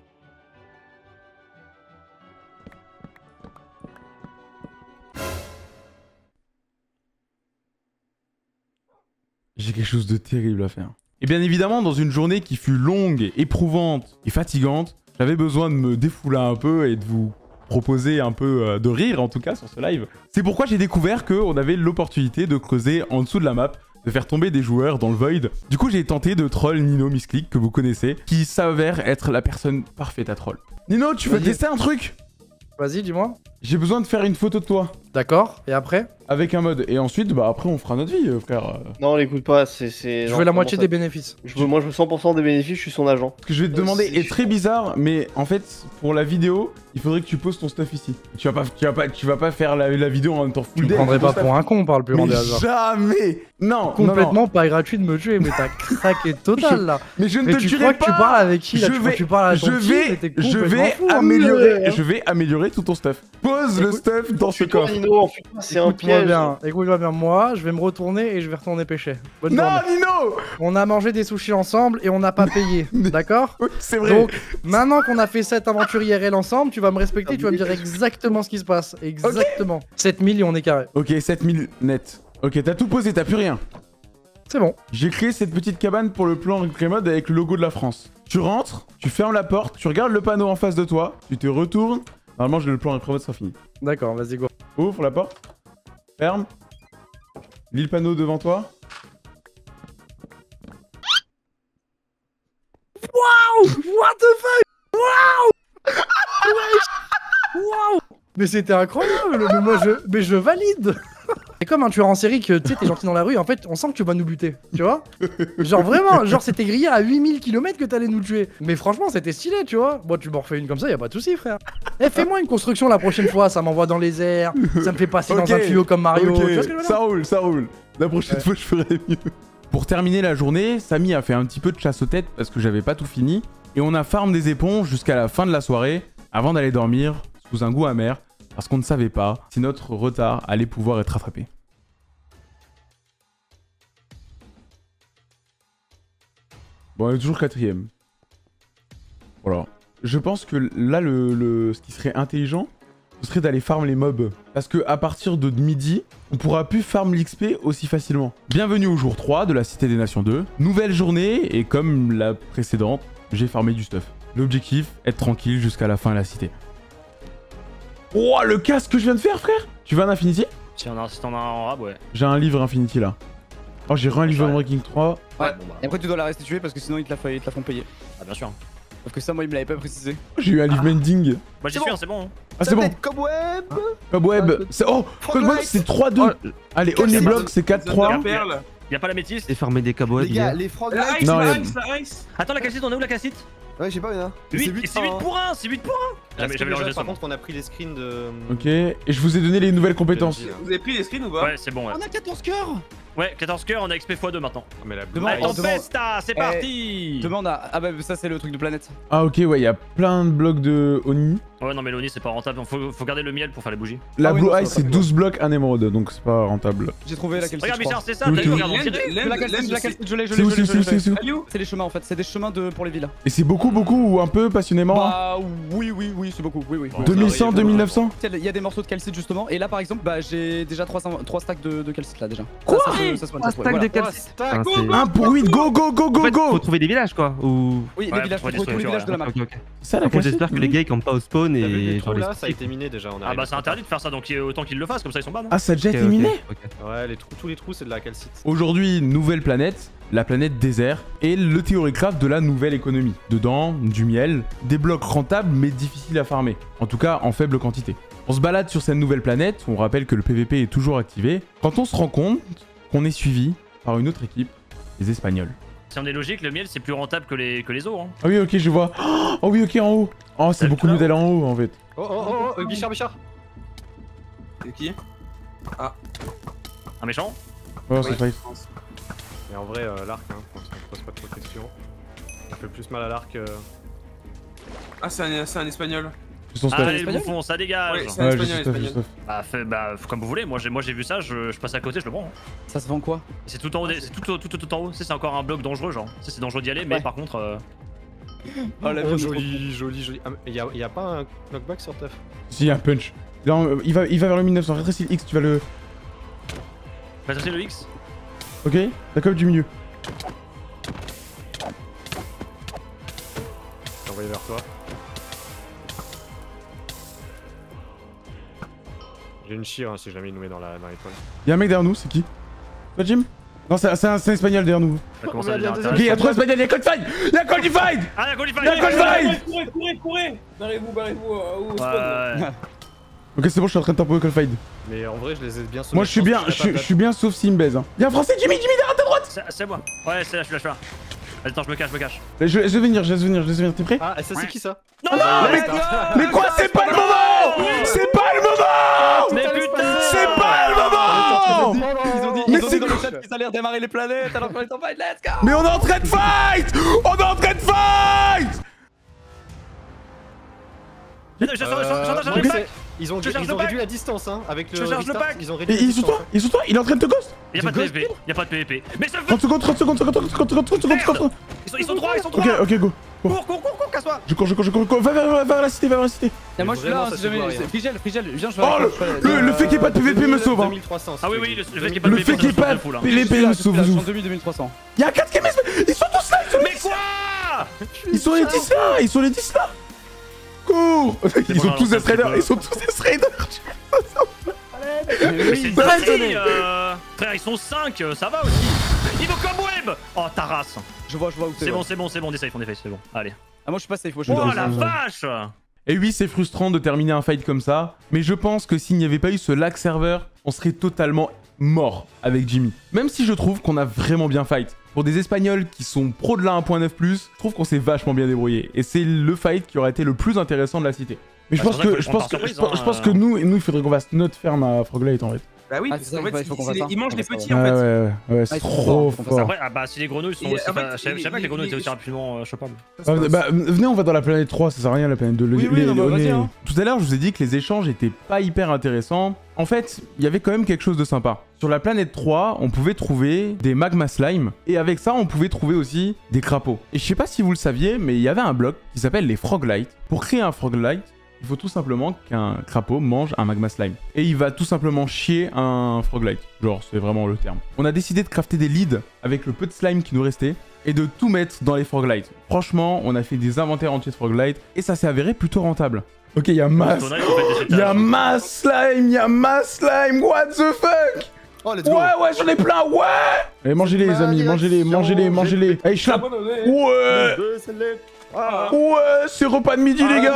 J'ai quelque chose de terrible à faire. Et bien évidemment, dans une journée qui fut longue, éprouvante et fatigante, j'avais besoin de me défouler un peu et de vous proposer un peu euh, de rire en tout cas sur ce live. C'est pourquoi j'ai découvert qu'on avait l'opportunité de creuser en dessous de la map, de faire tomber des joueurs dans le void. Du coup, j'ai tenté de troll Nino Misclick que vous connaissez, qui s'avère être la personne parfaite à troll. Nino, tu veux tester un truc? Vas-y, dis-moi. J'ai besoin de faire une photo de toi D'accord, et après? Avec un mode et ensuite bah après on fera notre vie euh, frère. Non, l'écoute pas, c'est. Je non, veux la moitié ça- des bénéfices. Je veux, moi, je veux 100% des bénéfices, je suis son agent. Ce que je vais te Euh, demander est très bizarre, mais en fait, pour la vidéo, il faudrait que tu poses ton stuff ici. Tu vas pas, tu vas pas, tu vas pas faire la, la vidéo en même temps Tu full me day prendrais avec ton pas pour un con par le plus grand Mais des hasards. jamais Non, Complètement non. pas gratuit de me tuer, mais t'as craqué [LAUGHS] total là. Mais je ne Mais te tu tuerai crois pas. que tu parles avec qui là? Je tu, vais, tu parles à je ton vais, je vais fou, hein. améliorer, je vais améliorer tout ton stuff. Pose le stuff dans ce coffre. C'est un Écoute-moi bien, écoute-moi bien, moi je vais me retourner et je vais retourner pêcher. Bonne Non, journée. Nino On a mangé des sushis ensemble et on n'a pas payé, [LAUGHS] d'accord Oui, C'est vrai. Donc maintenant qu'on a fait cette aventure IRL ensemble, tu vas me respecter, tu vas me dire exactement ce qui se passe. Exactement. 7000 et on est carré. Ok, 7000 net. Ok, t'as tout posé, t'as plus rien. C'est bon. J'ai créé cette petite cabane pour le plan replay mode avec le logo de la France. Tu rentres, tu fermes la porte, tu regardes le panneau en face de toi, tu te retournes. Normalement, le plan replay mode sera fini. D'accord, vas-y go. Ouvre la porte. Ferme. Lis le panneau devant toi. What the fuck? Wow Wow Mais c'était incroyable Mais moi je... Mais je valide C'est comme un tueur en série que tu sais, t'es gentil dans la rue, en fait, on sent que tu vas nous buter, tu vois? Genre vraiment, genre c'était grillé à 8000 km que t'allais nous tuer. Mais franchement, c'était stylé, tu vois? Moi, tu m'en refais une comme ça, y a pas de souci, frère. Eh, fais-moi une construction la prochaine fois, ça m'envoie dans les airs, ça me fait passer dans un tuyau comme Mario, Ok, tu vois ce que je veux dire? Ça roule, ça roule. La prochaine Ouais. fois, je ferai mieux. Pour terminer la journée, Samy a fait un petit peu de chasse aux têtes parce que j'avais pas tout fini. Et on a farm des éponges jusqu'à la fin de la soirée avant d'aller dormir sous un goût amer parce qu'on ne savait pas si notre retard allait pouvoir être rattrapé. Bon, on est toujours quatrième. Voilà. Je pense que là, ce qui serait intelligent, ce serait d'aller farm les mobs. Parce que à partir de midi, on pourra plus farm l'XP aussi facilement. Bienvenue au jour 3 de la Cité des Nations 2. Nouvelle journée, et comme la précédente, j'ai farmé du stuff. L'objectif, être tranquille jusqu'à la fin de la cité. Oh, le casque que je viens de faire, frère Tu veux un Infinity? Si on a, si t'en as un en rab, ouais. J'ai un livre Infinity là. Oh, j'ai un livre Ouais. Breaking 3. Ouais. bon, bah. Et après, tu dois la restituer parce que sinon, ils te la, fa- ils te la font payer. Ah, bien sûr. Sauf que ça, moi, il me l'avait pas précisé. J'ai eu un livre Mending. Moi j'y suis, hein, c'est bon. hein. Ah, c'est bon. Cobweb Cobweb. C'est... Oh, Cobweb, c'est 3-2. Allez, Only Block, c'est La 4-3. perle. Y'a pas la métisse J'ai farmé des cabots Les gars, les frogs La ice, Non, la a- ice, la ice. Attends, la cassette, on est où la cassette Ouais, je sais pas, Yana. 8, c'est 8 pour 1, c'est 8 pour 1 J'avais j'avais le Par contre, on a pris les screens de. Ok, et je vous ai donné les nouvelles compétences. Vous avez pris les screens ou pas Ouais, c'est bon, ouais. On a 14 cœurs Ouais, 14 cœurs, on a XP x2 maintenant. Ah, mais la Demain, Allez, on demande- Tempesta, c'est Eh, parti Demande à. Ah bah, ça, c'est le truc de planète. Ah, ok, ouais, il y a plein de blocs de Oni. Ouais, non, mais l'Oni, c'est pas rentable. Faut, faut garder le miel pour faire les bougies. La Ah oui, Blue non, ça Eye, va c'est pas 12 blocs, un émeraude, donc c'est pas rentable. J'ai trouvé la calcite. Regarde. Bichard, c'est ça. Oui, T'as oui, vu, oui. regarde, je l'ai, je C'est l'ai, où, je c'est l'ai, c'est des chemins en fait, c'est des chemins de... pour les villas. Et c'est beaucoup, beaucoup ou un peu passionnément hein Bah oui, oui, oui, c'est beaucoup, oui, oui. Bon, 2100, arrive, 2900 Il y a des morceaux de calcite justement, et là par exemple, bah j'ai déjà 300 3 stacks de, de calcite là déjà. Quoi ça, ça, se- ça se one Un shot, ouais, stack voilà. de calcite. Tac, Ah, c'est- 1 pour 8, go, go, go, En go, fait, faut go trouver des villages quoi. Ou. Oui, Ouais, les villages, faut trouver trouver tous les des villages de la map. Ça la j'espère que les gars ils campent pas au spawn et genre les ça a été miné déjà. On Ah bah c'est interdit de faire ça, donc il- autant qu'ils le fassent, comme ça ils sont ban. hein. Ah, ça a déjà été miné. Ouais, les trous, tous les trous, c'est de la calcite. Aujourd'hui, nouvelle planète, la planète désert, et le théoricraft de la nouvelle économie. Dedans, du miel, des blocs rentables mais difficiles à farmer. En tout cas, en faible quantité. On se balade sur cette nouvelle planète, on rappelle que le PVP est toujours activé, quand on se rend compte qu'on est suivi par une autre équipe, les Espagnols. Si on est logique, le miel c'est plus rentable que les, que les. Hein. Ah oui, ok, je vois. Oh oui, ok, en haut. Oh, c'est beaucoup mieux d'aller en haut, en fait. Oh oh oh, oh, Bichard, Bichard. C'est qui? Un méchant? Oh, c'est fight. Mais en vrai, euh, l'arc, hein, on se pose pas trop de questions. Ça fait plus mal à l'arc. euh, Ah, c'est un, c'est un espagnol. Stuff. Allez, espagnol bouffons, ça dégage Ouais, c'est- Ouais, espagnol, son espagnol. Bah, fait, bah, comme vous voulez, moi j'ai moi, j'ai vu ça, je, je passe à côté, je le prends. hein. Ça se vend quoi? C'est tout en haut, c'est tout, tout, tout, tout en haut, c'est encore un bloc dangereux, genre. C'est dangereux d'y aller, mais par contre. euh, Oh la Oh, vie, joli, joli, joli. Ah, mais y a, pas un knockback sur Teuf? Si, un punch. Là, on- il, va, il va vers le 1900. Rétrécis le X, tu vas le. Fais passer le X Ok La coque du milieu. J'ai envoyé vers toi. J'ai une chire hein, si jamais il nous met dans la dans l'étoile. Y'a un mec derrière nous, c'est qui Toi, Jim Non, c'est un, c'est un- espagnol derrière nous. Ça commence à Ok, y'a trois espagnols, y'a Fight Y'a Fight Ah, y'a Qualify Y'a Fight Courez, courez, courez Barrez-vous, barrez-vous euh, au spawn. Ok, c'est bon, je suis en train de Cold Fight. Mais en vrai, je les ai bien sauvés. Moi, je suis bien, je suis- je suis bien sauf s'il me baise. Hein. Y'a un français, Jimmy, Jimmy, derrière ta droite C'est- moi. Ouais, c'est là, je suis là, je suis là. Attends, je me cache, je me cache. je, je vais venir, je vais venir, je vais venir, t'es prêt Ah, ça c'est qui ça Non, mais, mais quoi, c'est pas le moment C'est pas le moment Mais putain C'est pas le moment Ils ont dit, Mais ils ont c'est dit dans le chat qu'ils allaient redémarrer les planètes alors qu'on est en fight, let's go Mais on est en train de fight On est en train de fight je- je- je- je- je- Ils ont, Je ils ont réduit la distance hein, avec le Je charge le pack. Ils ont Et réduit la ils sont distance. toi Ils sont toi Il est en train de te ghost Y'a pas de PVP, y'a pas de PVP. Mais ça 30 secondes, 30 secondes, 30 secondes, 30 secondes, 30 secondes, 30 secondes. Ils sont, ils sont trois, ils sont Ok, trois ok, go. Cours, cours, cours, cours, casse-toi Je cours, je cours, je cours, je cours. Va vers, va vers la cité, va vers la cité. Moi je suis là, si jamais. rien. Frigel, Frigel, viens, je vais Oh, je Le, le fait qu'il n'y ait pas de PVP me sauve. hein. 2300. Ah oui, oui, le, le fait qu'il y ait pas Le de fait PVP, qu'il n'y ait pas me de Je PVP me je sauve. je. 2000, 2300. Y'a un 4 qui est Ils sont tous là, ils sont les Mais 10 quoi? Ils sont les 10 là Ils sont les 10 là Ils sont tous des traders, c'est ils sont tous des traders c'est euh... Frère, ils sont 5, ça va aussi Niveau cobweb Oh, ta race Je vois, je vois où. C'est ouais. bon, c'est bon, c'est bon, on est safe, on est safe, c'est bon. Allez. Ah, moi je suis pas safe, moi je suis Oh la vache Et oui, c'est frustrant de terminer un fight comme ça, mais je pense que s'il n'y avait pas eu ce lag serveur, on serait totalement mort avec Jimmy. Même si je trouve qu'on a vraiment bien fight. Pour des Espagnols qui sont pro de la 1.9+, je trouve qu'on s'est vachement bien débrouillé. Et c'est le fight qui aurait été le plus intéressant de la cité. Mais je Bah, pense que, je pense que, je surprise, pense- je hein, pense que nous, nous, il faudrait qu'on fasse notre ferme à Froglight en fait. Bah oui, Ah, parce qu'en fait, il faut qu'on il- il mange les petits en Ouais, fait. ouais, ouais, ouais, c'est trop fort. Après, ah bah si les grenouilles sont Et, aussi... en fait, pas- Je savais pas que les il- grenouilles il- étaient aussi rapidement euh, chopables. Ah, bah, venez, on va dans la planète 3, ça sert à rien la planète 2. Le- Oui, oui, bah, hein. Tout à l'heure, je vous ai dit que les échanges étaient pas hyper intéressants. En fait, il y avait quand même quelque chose de sympa. Sur la planète 3, on pouvait trouver des magma slime, et avec ça, on pouvait trouver aussi des crapauds. Et je sais pas si vous le saviez, mais il y avait un bloc qui s'appelle les froglight. Pour créer un froglight, il faut tout simplement qu'un crapaud mange un magma slime. Et il va tout simplement chier un froglight. Genre, c'est vraiment le terme. On a décidé de crafter des leads avec le peu de slime qui nous restait et de tout mettre dans les froglights. Franchement, on a fait des inventaires entiers de froglight et ça s'est avéré plutôt rentable. Ok, il y a masse. Il y a masse slime, il y a masse slime, what the fuck? Oh, let's Ouais, go ouais, j'en ai plein, ouais Allez, mangez-les les amis, mangez-les, mangez-les, mangez-les. Allez, schlap Ouais Ouais, c'est repas de midi les gars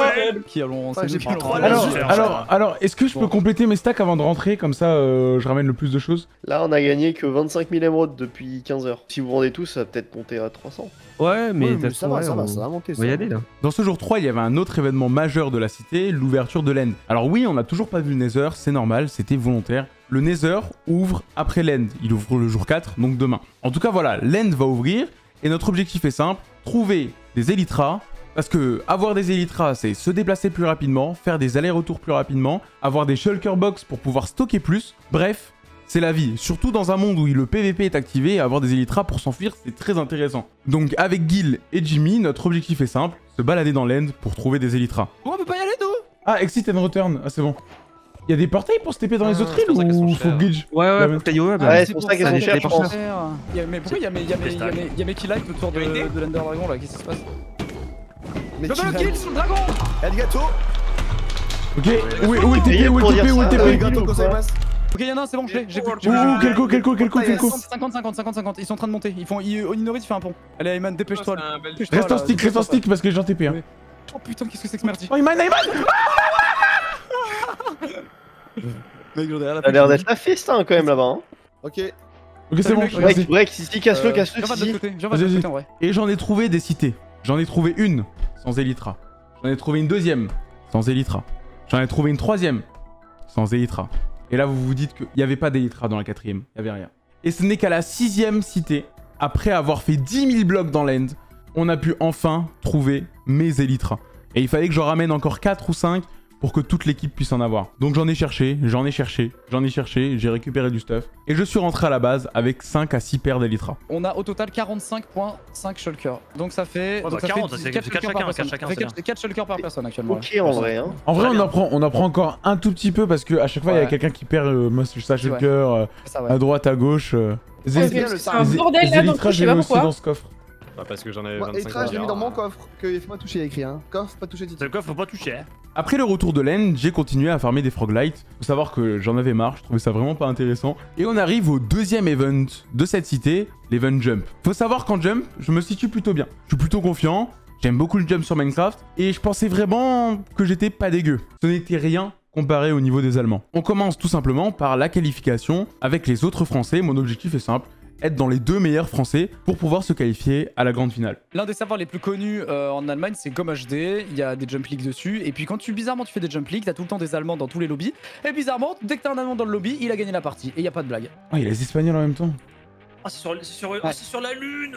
Qui allons. Ah, nous. trois alors, alors, est-ce que je peux Bon. compléter mes stacks avant de rentrer? Comme ça, euh, je ramène le plus de choses. Là, on a gagné que 25 000 émeraudes depuis 15 heures. Si vous vendez tout, ça va peut-être monter à 300. Ouais, mais Ouais, ça va, ouais, ça va, on- ça va monter. Va y ça. aller là. Dans ce jour 3, il y avait un autre événement majeur de la cité, l'ouverture de l'End. Alors oui, on n'a toujours pas vu le Nether, c'est normal, c'était volontaire. Le Nether ouvre après l'End. Il ouvre le jour 4, donc demain. En tout cas, voilà, l'End va ouvrir, et notre objectif est simple, trouver des Elytras Parce que avoir des Elytras, c'est se déplacer plus rapidement, faire des allers-retours plus rapidement, avoir des shulker box pour pouvoir stocker plus. Bref, c'est la vie. Surtout dans un monde où le PVP est activé, avoir des Elytras pour s'enfuir, c'est très intéressant. Donc avec Gil et Jimmy, notre objectif est simple, se balader dans l'end pour trouver des Elytras. Oh, on peut pas y aller, nous? Ah, exit and return. Ah, c'est bon. Il y a des portails pour se taper dans les Ah, autres îles ou faut glitch Ouais, ouais, même- faut que t'ailles au web. Ouais, c'est pour ça qu'elles sont chères, je pense. Mais pourquoi il y a mes, kill live autour de, l'Ender Dragon là Qu'est-ce qui se passe Je veux le kill sur le dragon Arigato Ok, où est, où est le TP, où est le TP, où est le TP. Ok, y'en a un, c'est bon, je l'ai, j'ai plus. Ouh, quel go, quel go 50, 50, 50, 50, ils sont en train de monter. Ils font. ils- Oninoris fait un pont. Allez, Ayman, dépêche-toi. Un Dépêche-toi, Reste en stick, reste en stick parce que les gens TP. Hein. Oh putain, qu'est-ce que c'est que ce merdier Oh, Iman, Iman Mec, j'en ai rien à Ça a l'air d'être la festin quand même là-bas. Hein. Ok. Ok, c'est bon, Break, break, si, si, casse-le, casse-le, Viens, va de si. l'autre côté, viens, va de Vas-y, l'autre côté en vrai. Et j'en ai trouvé des cités. J'en ai trouvé une sans Elytra. J'en ai trouvé une deuxième sans Elytra. J'en ai trouvé une troisième sans Elytra. Et là, vous vous dites qu'il n'y avait pas d'Elytra dans la quatrième. Il n'y avait rien. Et ce n'est qu'à la sixième cité, après avoir fait 10 000 blocs dans l'end, on a pu enfin trouver mes Elytras. Et il fallait que j'en ramène encore 4 ou 5 pour que toute l'équipe puisse en avoir. Donc j'en ai cherché, j'en ai cherché, j'en ai cherché, j'ai récupéré du stuff. Et je suis rentré à la base avec 5 à 6 paires d'Elytras. On a au total 45.5 shulkers. Donc ça fait. bah, donc ça 40, fait c'est 4 quatre shulkers par chacun, personne. quatre chacun, Ça fait c'est 4 shulkers par personne actuellement. Ok en vrai. Hein. En vrai, on bien. apprend, on apprend encore un tout petit peu parce que à chaque fois, il y a quelqu'un qui perd euh, moi, sa C'est shulker euh, ouais. à droite, à gauche. euh. C'est- c'est un bordel, là, donc je sais j'ai pas pourquoi. dans ce coffre. Bah, parce que j'en ai Moi, 25 Etra, j'ai mis dans mon coffre. Que faut pas toucher, il y a écrit. Hein. Coffre, pas toucher, C'est Titi. le coffre, faut pas toucher. Après le retour de laine, j'ai continué à farmer des froglights. Faut savoir que j'en avais marre, je trouvais ça vraiment pas intéressant. Et on arrive au deuxième event de cette cité, l'event jump. Faut savoir qu'en jump, je me situe plutôt bien. Je suis plutôt confiant, j'aime beaucoup le jump sur Minecraft, et je pensais vraiment que j'étais pas dégueu. Ce n'était rien comparé au niveau des Allemands. On commence tout simplement par la qualification avec les autres Français. Mon objectif est simple, être dans les deux meilleurs Français pour pouvoir se qualifier à la grande finale. L'un des serveurs les plus connus euh, en Allemagne, c'est GomHD. Il y a des jump leagues dessus. Et puis quand tu bizarrement tu fais des jump leagues, t'as tout le temps des Allemands dans tous les lobbies. Et bizarrement, dès que t'as un Allemand dans le lobby, il a gagné la partie. Et y a pas de blague. Ah, il y a les Espagnols en même temps. Ah, c'est sur, c'est sur, ah, c'est sur la lune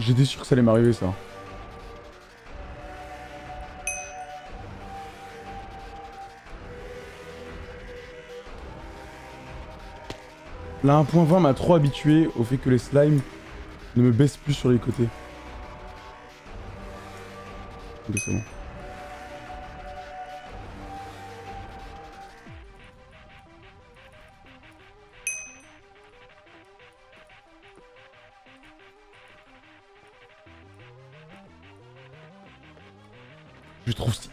J'étais sûr que ça allait m'arriver ça. La 1.20 m'a trop habitué au fait que les slimes ne me baissent plus sur les côtés. Ok, c'est bon.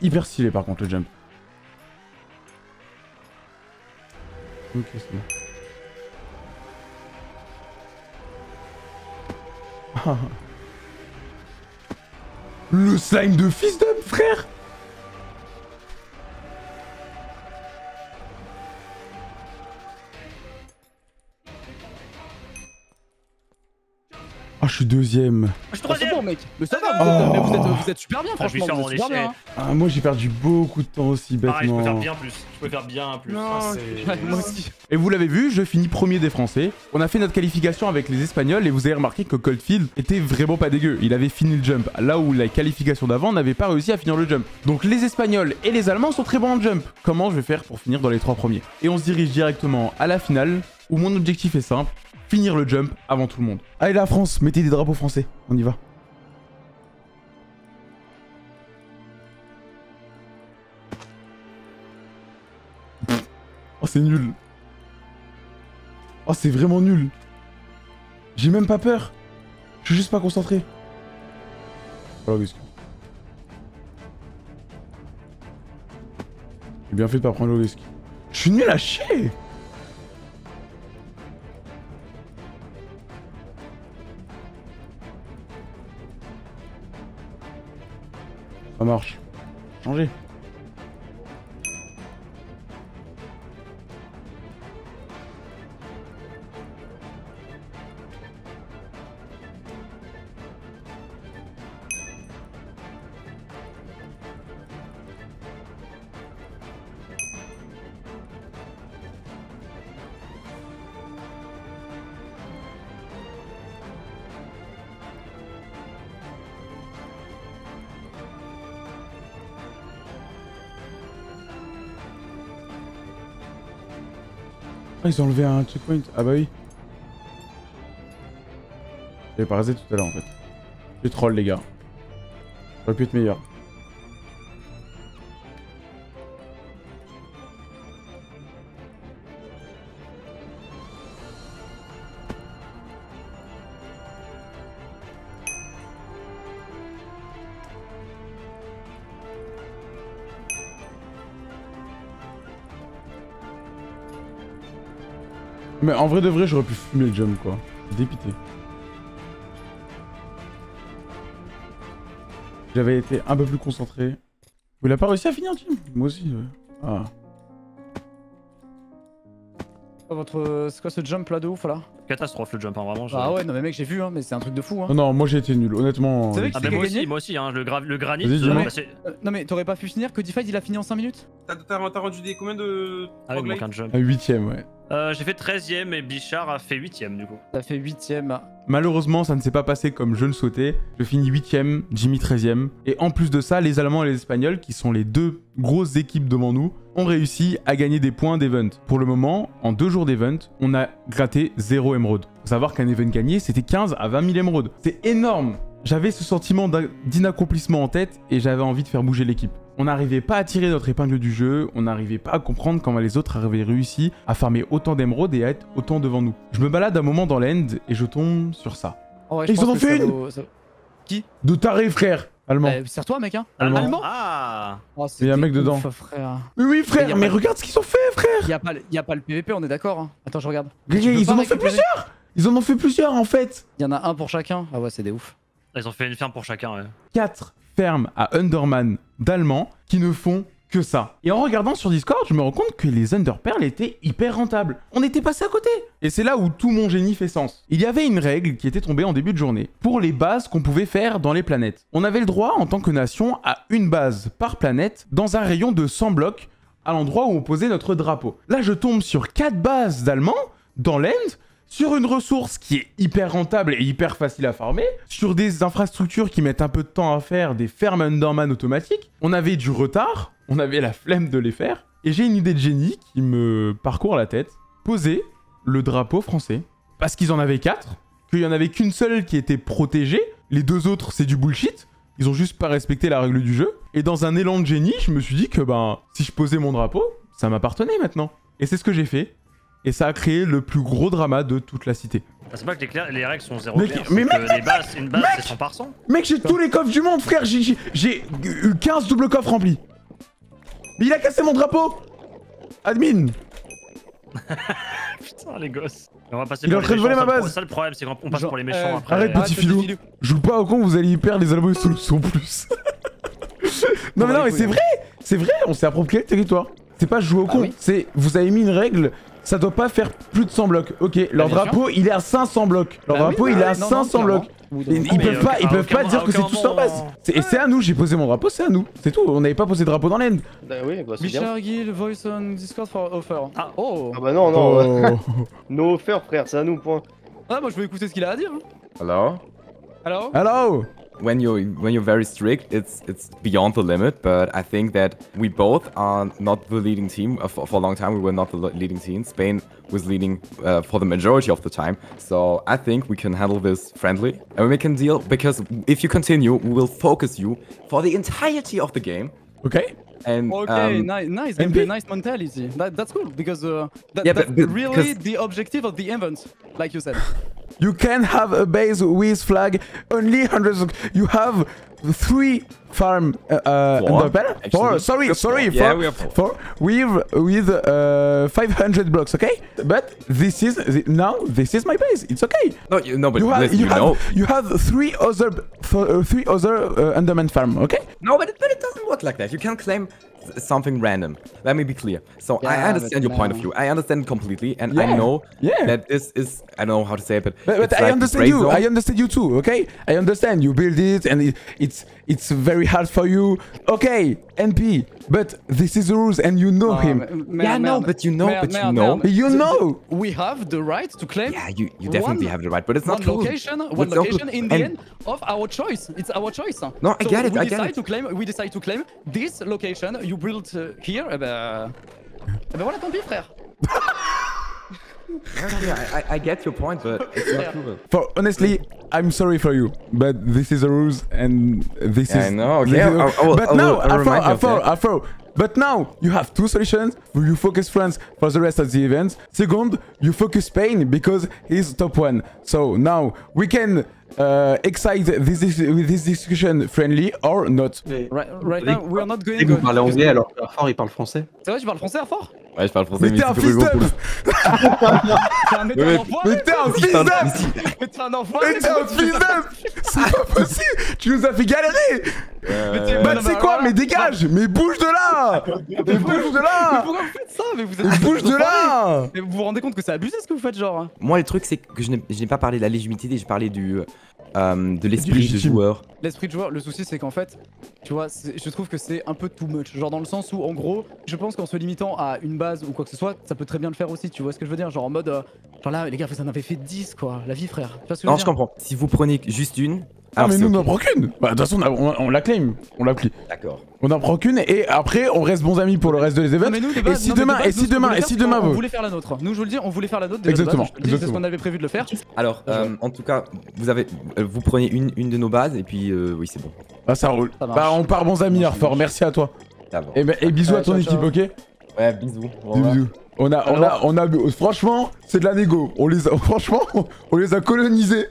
Hyper stylé par contre le jump. Ok, c'est. Ah. [LAUGHS] Le slime de fils d'homme, frère Ah, je suis deuxième. Je suis Oh, troisième bon, mec. Mais ça va, vous, êtes, mais vous, êtes, vous êtes super bien, Ah, je suis franchement. Vous êtes super bien. hein. Ah, moi j'ai perdu beaucoup de temps aussi, Pareil, je peux faire bêtement. bien plus. Je peux faire bien plus. Non, Ah, moi aussi. Et vous l'avez vu, je finis premier des Français. On a fait notre qualification avec les Espagnols et vous avez remarqué que Coldfield était vraiment pas dégueu. Il avait fini le jump, là où la qualification d'avant n'avait pas réussi à finir le jump. Donc les Espagnols et les Allemands sont très bons en jump. Comment je vais faire pour finir dans les trois premiers? Et on se dirige directement à la finale, où mon objectif est simple, finir le jump avant tout le monde. Allez la France, mettez des drapeaux français, on y va. Oh c'est nul. Oh c'est vraiment nul. J'ai même pas peur. Je suis juste pas concentré. Voilà Whisky. J'ai bien fait de pas prendre le risque. Je suis nul à chier marche. Changer. Ah, ils ont enlevé un checkpoint. Ah bah oui. J'avais pas rasé tout à l'heure en fait. J'ai troll les gars. J'aurais pu être meilleur. Mais en vrai de vrai, j'aurais pu fumer le jump quoi. Dépité. J'avais été un peu plus concentré. Vous l'avez pas réussi à finir, Jim? Moi aussi. ouais. Ah. Votre... C'est quoi ce jump là de ouf là? Catastrophe le jump, hein, vraiment. Ah ouais, non mais mec, j'ai vu, hein, mais c'est un truc de fou. Hein. Non, non, moi j'ai été nul, honnêtement. C'est vrai que Ah c'est bah a moi aussi, moi aussi, hein, le, gra- le granit. Euh, bah, Euh, non mais t'aurais pas pu finir que Defied il a fini en 5 minutes? T'as rendu des combien de. Ah oui, il roguelike manque un jump. Un huitième, ouais. Euh, J'ai fait 13ème et Bichard a fait 8ème du coup. T'as fait 8ème. Malheureusement, ça ne s'est pas passé comme je le souhaitais. Je finis 8ème, Jimmy 13ème. Et en plus de ça, les Allemands et les Espagnols, qui sont les deux grosses équipes devant nous, ont réussi à gagner des points d'event. Pour le moment, en deux jours d'event, on a gratté 0 émeraude. Faut savoir qu'un event gagné, c'était 15 à 20 000 émeraudes. C'est énorme J'avais ce sentiment d'in- d'inaccomplissement en tête et j'avais envie de faire bouger l'équipe. On n'arrivait pas à tirer notre épingle du jeu, on n'arrivait pas à comprendre comment les autres avaient réussi à farmer autant d'émeraudes et à être autant devant nous. Je me balade un moment dans l'end et je tombe sur ça. Oh ouais, Et ils en ont fait une vaut- ça- Qui De taré, frère Allemand. Bah, Serre-toi, mec, hein Allemand. Allemand Ah Oh, Il y a un mec dedans. ouf, frère. Oui, frère, mais pas- regarde ce qu'ils ont fait, frère Y a pas, le- y a pas le PVP, on est d'accord. Hein. Attends, je regarde. Ils en ont fait plusieurs Ils en ont fait plusieurs, en fait Y en a un pour chacun. Ah ouais, c'est des ouf. Ils ont fait une ferme pour chacun, ouais. 4 fermes à Underman d'Allemands qui ne font que ça. Et en regardant sur Discord, je me rends compte que les Underpearls étaient hyper rentables. On était passé à côté. Et c'est là où tout mon génie fait sens. Il y avait une règle qui était tombée en début de journée pour les bases qu'on pouvait faire dans les planètes. On avait le droit en tant que nation à une base par planète dans un rayon de 100 blocs à l'endroit où on posait notre drapeau. Là, je tombe sur 4 bases d'Allemands dans l'End sur une ressource qui est hyper rentable et hyper facile à farmer, sur des infrastructures qui mettent un peu de temps à faire, des fermes Underman automatiques, on avait du retard, on avait la flemme de les faire, et j'ai une idée de génie qui me parcourt la tête, poser le drapeau français, parce qu'ils en avaient quatre, qu'il y en avait qu'une seule qui était protégée, les deux autres c'est du bullshit, ils ont juste pas respecté la règle du jeu, et dans un élan de génie, je me suis dit que ben, si je posais mon drapeau, ça m'appartenait maintenant. Et c'est ce que j'ai fait, et ça a créé le plus gros drama de toute la cité. Ah, C'est pas que les, règles sont zéro Mec, mais mec, que les bases, une base c'est 100 par 100. Mec, j'ai tous les coffres du monde, frère. J'ai- eu 15 doubles coffres remplis. Mais il a cassé mon drapeau. Admin. [LAUGHS] Putain, les gosses. On va passer Il est en train de voler ma ça, le- base. Ça, le problème, c'est qu'on passe Genre, pour les méchants euh, après. Arrête, petit filou. Joue pas au con, vous allez y perdre les ils sont plus. [LAUGHS] non, mais non, mais c'est vrai. C'est vrai, on s'est approprié le territoire. C'est pas jouer au con, oui. c'est vous avez mis une règle. Ça doit pas faire plus de 100 blocs. Ok, leur sûr. drapeau il est à 500 blocs. Leur Bah oui, drapeau bah il est à non, non, 500 blocs. Ou Ils, peuvent euh, pas, ils peuvent pas dire que c'est tout en base. Et c'est à nous, j'ai posé mon drapeau, c'est à nous. C'est tout, on n'avait pas posé de drapeau dans l'end. Bah oui, bah c'est bien. Guild, voice on Discord for offer. Ah. oh Ah bah non, non. Oh. [LAUGHS] no offer, frère, c'est à nous, point. Ah, moi je veux écouter ce qu'il a à dire. hein. Hello? Alors Hello? When you're when you're very strict, it's it's beyond the limit. But I think that we both are not the leading team uh, for, for a long time. We were not the leading team. Spain was leading uh, for the majority of the time. So I think we can handle this friendly, and we can deal. Because if you continue, we will focus you for the entirety of the game. Ok. And Okay, um, nice, nice MP? gameplay, nice mentality. That, that's cool because uh, that, Yeah, that's but- but- really 'cause- the objective of the event, like you said. You can have a base with flag only hundreds. Of, you have three farm uh, uh, Four. Four. Sorry, sorry. four. Yeah, four, we have four. four with with uh, 500 blocks. Okay, but this is now this is my base. It's okay. no, you, no, but You have you, you have you have three other th- uh, three other uh, underman farm. Okay. No, but it, but it doesn't work like that. You can't claim something random. Let me be clear. So I understand your point of view. I understand completely, and Yeah, I know yeah. that this is I don't know how to say it, but, But, but I like understand you. zone. I understand you too. Okay, I understand you build it and it, it's it's very hard for you. Okay, NP. But this is the rules and you know Ah, him. Yeah, no, merde. but you know- but you know- You know. we have the right to claim yeah, you, you definitely one- have the right, but it's not one true. location, one It's not location in the And- end of our choice. It's our choice. No, I So get it, We I get decide it. to claim. We decide to claim this location. You built uh, here. Eh ben, eh ben voilà, tant pis, frère. [LAUGHS] I, I, I get your point, but it's not true. For honestly, I'm sorry for you, but this is the rules and this Yeah, is. I know, okay, this is- I- I will- but I will- now, I will Afro, remind you of Afro, that. Afro. But now you have two solutions. You focus France for the rest of the event. Second, you focus Spain because he's top one. So now we can uh, excite this, this with this discussion friendly or not. Right, right now, we're not going Et que vous parlez anglais alors que Fort il parle français. C'est vrai, tu parles français à fort Ouais, je parle français, Mais mais t'es un c'est fils plus pour le T'es un mais- enfoiré. Mais t'es un fils Putain, d'up Mais t'es un enfoiré Mais t'es un fils. D'up C'est pas possible. Tu nous as fait galérer. Euh, Bah tu sais quoi Mais dégage. Mais bouge de là. Mais bouge de Mais là. pourquoi vous faites ça Mais vous êtes Mais bouge de là. Mais vous vous rendez compte que c'est abusé ce que vous faites, genre hein. Moi, le truc, c'est que je n'ai je n'ai pas parlé de la légitimité, j'ai parlé du, euh, de l'esprit du joueur. L'esprit de joueur, le souci c'est qu'en fait, tu vois, je trouve que c'est un peu too much. Genre dans le sens où, en gros, je pense qu'en se limitant à une base ou quoi que ce soit, ça peut très bien le faire aussi. Tu vois ce que je veux dire? Genre en mode, euh, genre là, les gars, vous en avez fait 10 quoi, la vie frère. Tu vois ce que je Non, veux je dire? comprends. Si vous prenez juste une. Ah alors mais nous on n'en prend qu'une Bah de toute façon on, a- on, on la claim, on l'applie. D'accord. On n'en prend qu'une et après on reste bons amis pour le reste des events. Non, mais nous, de Et si de demain, base, et si demain, et si demain vous. voulait faire la nôtre. Nous, je vous le dis, on voulait faire la nôtre. déjà de Exactement, C'est ce qu'on avait prévu de le faire. Alors, euh, en tout cas, vous avez, euh, vous prenez une, une de nos bases et puis euh, oui, c'est bon. Bah ça roule. Ça. Bah on part bons amis Arfort, merci à toi. Et, bah, et bisous Ouais, à ton ciao, équipe, ciao. ok? Ouais, bisous. Bisous. On a, on a, on a, franchement, c'est de la négo. On les a, [LAUGHS] franchement, on les a colonisés.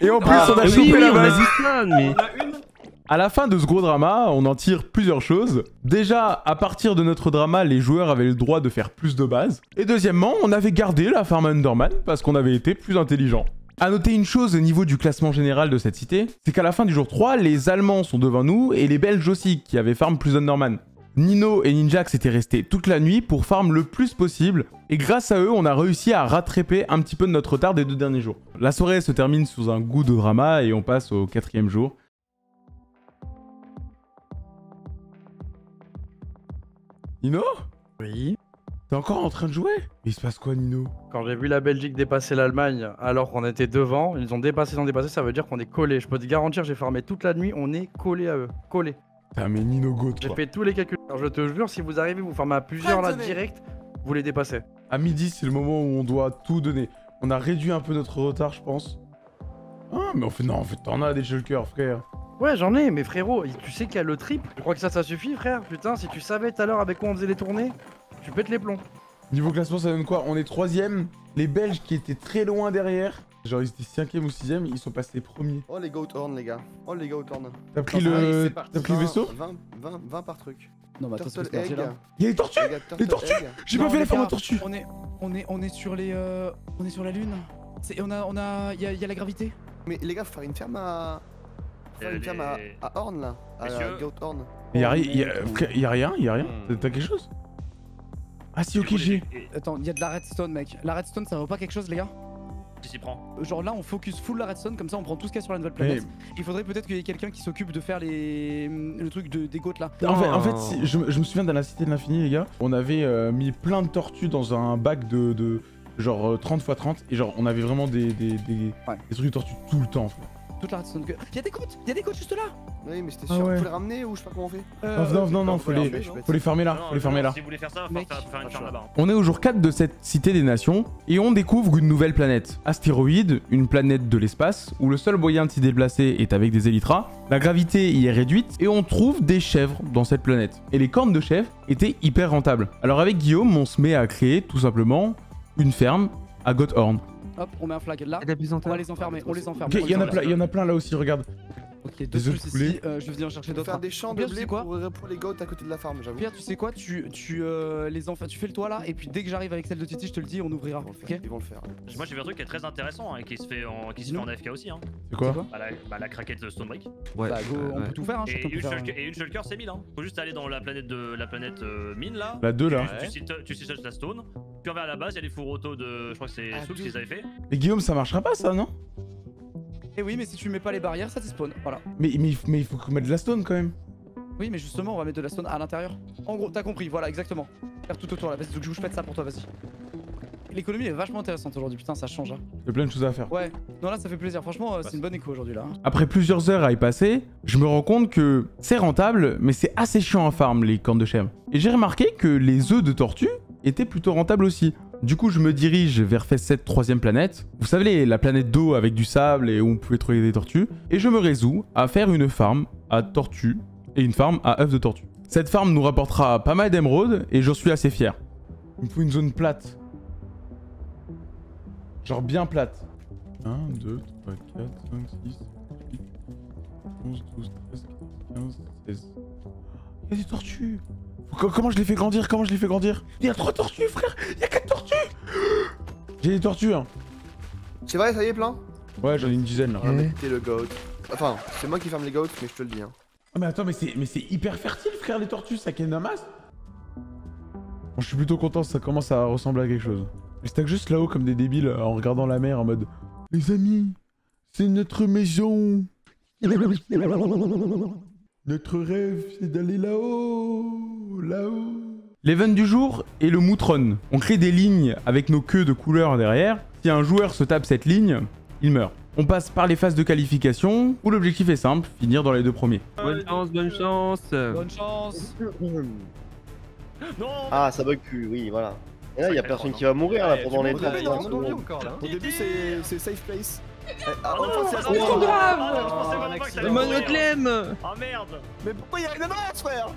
Et en plus, Ah, on a oui, chopé oui, la on a base. mais. À la fin de ce gros drama, on en tire plusieurs choses. Déjà, à partir de notre drama, les joueurs avaient le droit de faire plus de bases. Et deuxièmement, on avait gardé la farm Underman parce qu'on avait été plus intelligent. À noter une chose au niveau du classement général de cette cité, c'est qu'à la fin du jour 3, les Allemands sont devant nous et les Belges aussi, qui avaient farm plus Underman. Nino et Ninjax étaient restés toute la nuit pour farm le plus possible, et grâce à eux, on a réussi à rattraper un petit peu de notre retard des deux derniers jours. La soirée se termine sous un goût de drama et on passe au quatrième jour. Nino? Oui. T'es encore en train de jouer? Mais il se passe quoi, Nino? Quand j'ai vu la Belgique dépasser l'Allemagne alors qu'on était devant, ils ont dépassé, ils ont dépassé, ça veut dire qu'on est collé. Je peux te garantir, j'ai farmé toute la nuit, on est collé à eux. Collé. Putain, mais Nino Goat, J'ai fait tous les calculs. Alors, je te jure, si vous arrivez, vous farmez à plusieurs là direct, vous les dépassez. À midi, c'est le moment où on doit tout donner. On a réduit un peu notre retard, je pense. Ah, mais en fait, non, en fait, t'en as des shulkers, frère. Ouais, j'en ai, mais frérot, tu sais qu'il y a le triple. Je crois que ça, ça suffit, frère. Putain, si tu savais tout à l'heure avec quoi on faisait les tournées, tu pètes les plombs. Niveau classement, ça donne quoi? On est troisième. Les Belges qui étaient très loin derrière, genre ils étaient cinquième ou sixième, ils sont passés premiers. Oh les goat horn les gars. Oh les goat horn. T'as pris le, t'as pris le 20, vaisseau 20, 20, 20 par truc. Non, mais attends, c'est là. Il y a les tortues Les gars, Les turtle tortues. J'ai pas fait les la forme de tortue On est, on est, on est sur les, euh, on est sur la lune. C'est, on a, on a, a, y a la gravité. Mais les gars, faut faire une ferme à. Faut faire une ferme à, Horn là. À Messieurs. Goat Horn. Y'a rien, y a, frère, y a rien, y a rien. Hmm. T'as quelque chose Ah si, ok, j'ai. Attends, y a de la redstone, mec. La redstone, ça vaut pas quelque chose, les gars? Prend Genre là, on focus full la redstone, comme ça, on prend tout ce qu'il y a sur la nouvelle planète. Il faudrait peut-être qu'il y ait quelqu'un qui s'occupe de faire les, le truc de, des goats là. En fait, en fait si- je, me- je me souviens dans la Cité de l'Infini, les gars, on avait euh, mis plein de tortues dans un bac de, de genre euh, 30 x 30 et genre on avait vraiment des, des, des, Ouais. des trucs de tortues tout le temps. frère. Toute la redstone. que- Y a des côtes, y a des côtes juste là. Oui, mais c'était Ah sûr. ouais. Faut les ramener ou je sais pas comment on fait Euh, non, non, non, non, faut les, faut les fermer là, Non, faut les fermer non, là. Si vous voulez faire ça, faut faire, faire une ferme là-bas. On est au jour 4 de cette Cité des Nations et on découvre une nouvelle planète. Astéroïde, une planète de l'espace où le seul moyen de s'y déplacer est avec des élytras. La gravité y est réduite et on trouve des chèvres dans cette planète. Et les cornes de chèvres étaient hyper rentables. Alors avec Guillaume, on se met à créer tout simplement une ferme à Gothorn. Hop, on met un flag là. On va les enfermer, on les enferme. Ok, on il y, en les a plein- il y en a plein là aussi, regarde. Ok, deux Des œufs plus de poulet. ici. euh, je vais venir chercher d'autres. faire des champs de Pierre, tu blé sais quoi pour, pour les goats à côté de la farm, j'avoue. Pierre, tu sais quoi Tu, tu euh, les enfer... tu fais le toit là, et puis dès que j'arrive avec celle de Titi, je te le dis, on ouvrira. Ils vont le faire. Ok Ils vont le faire. Moi j'ai vu un truc qui est très intéressant hein, et qui se fait en, qui se fait en AFK aussi. Hein. C'est quoi quoi Bah, la, bah, la craquette Stonebrick. Ouais. Bah go, on ouais. peut tout faire. Hein, Et chacun peut une, faire, et une shulker c'est 1000 hein. Faut juste aller dans la planète de la planète euh, mine là. La 2 là. Tu, tu, cites- tu cites la stone. Puis on va à la base, il y a les fours auto de. Je crois que c'est Ah, deux. qu'ils avaient fait. Mais Guillaume, ça marchera pas ça, non? Et Eh oui, mais si tu mets pas les barrières, ça te spawn. Voilà. mais, mais, il f- mais il faut qu'on mette de la stone quand même. Oui, mais justement, on va mettre de la stone à l'intérieur. En gros, t'as compris, voilà, exactement. Faire tout autour là. Vas-y, donc je pète ça pour toi, vas-y. L'économie est vachement intéressante aujourd'hui, putain, ça change. Hein. Il y a plein de choses à faire. Ouais, non, là, ça fait plaisir. Franchement, euh, c'est une bonne écho aujourd'hui là. hein. Après plusieurs heures à y passer, je me rends compte que c'est rentable, mais c'est assez chiant à farm les cornes de chèvre. Et j'ai remarqué que les œufs de tortue étaient plutôt rentables aussi. Du coup, je me dirige vers phase 7, troisième planète. Vous savez, la planète d'eau avec du sable et où on pouvait trouver des tortues. Et je me résous à faire une farm à tortues et une farm à œufs de tortue. Cette farm nous rapportera pas mal d'émeraudes et j'en suis assez fier. Il me faut une zone plate. Genre bien plate. 1, 2, 3, 4, 5, 6, 8, 11, 12, 13, 15, 16. Il y a des tortues Co- Comment je les fais grandir Comment je les fais grandir? Il y a 3 tortues, frère Il y a 4 tortues J'ai des tortues, hein. C'est vrai, ça y est, plein? Ouais, j'en ai une dizaine là. Ah, mais t'es le goat. Enfin, c'est moi qui ferme les goats, mais je te le dis. Hein. Ah mais attends, mais c'est mais c'est hyper fertile, frère, les tortues, ça ken masse. Bon, je suis plutôt content, ça commence à ressembler à quelque chose. Je stack juste là-haut comme des débiles euh, en regardant la mer en mode Les amis, c'est notre maison. Notre rêve, c'est d'aller là-haut, là-haut. L'event du jour est le Moutron. On crée des lignes avec nos queues de couleurs derrière. Si un joueur se tape cette ligne, il meurt. On passe par les phases de qualification où l'objectif est simple, finir dans les deux premiers. Bonne chance, bonne chance. Bonne chance. Ah, ça bug plus, oui, voilà. Et là, il y a personne qui va mourir là pendant les 30 secondes. Au début, c'est safe place. Eh, ah, Oh non, c'est trop grave. grave. Emmanuel. Clem Oh merde Mais pourquoi il y a une avance, frère?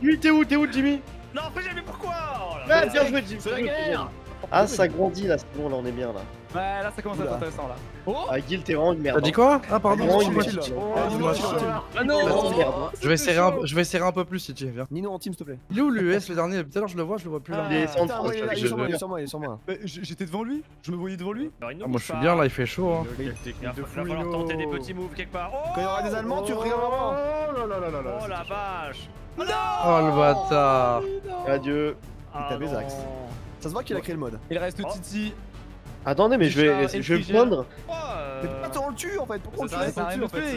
Lui, t'es où T'es où, Jimmy? Non, après j'ai mais pourquoi Oh bien joué, Jimmy. C'est la bien joué, guerre Jimmy. Ah, ça grandit là, c'est bon, là, on est bien là. Ouais, là ça commence à être intéressant là. Oh Ah, Guil, t'es vraiment une merde. T'as dit quoi Ah, pardon. Vraiment une merde. Oh, Ah, non merde. Je vais serrer un, je vais serrer un peu plus si tu viens. Nino en team, s'il te plaît. Il est où l'US le dernier Tout à l'heure je le vois, je le vois plus là. Il est sur moi, il est sur moi, il est sur moi. Mais j- J'étais devant lui Je me voyais devant lui Ah, moi je suis bien là, il fait chaud. Hein. Il va falloir tenter des petits moves quelque part. Oh Quand il y aura des Allemands, tu regardes vraiment. Oh là là là là Oh la vache Non Oh le bâtard Adieu. Ah, Il axes. Ça se voit qu'il a créé le mode. Il reste Titi. Attendez, mais je vais, je vais prendre. Mais pourquoi on le tue en fait Pourquoi on le Ça tue faire.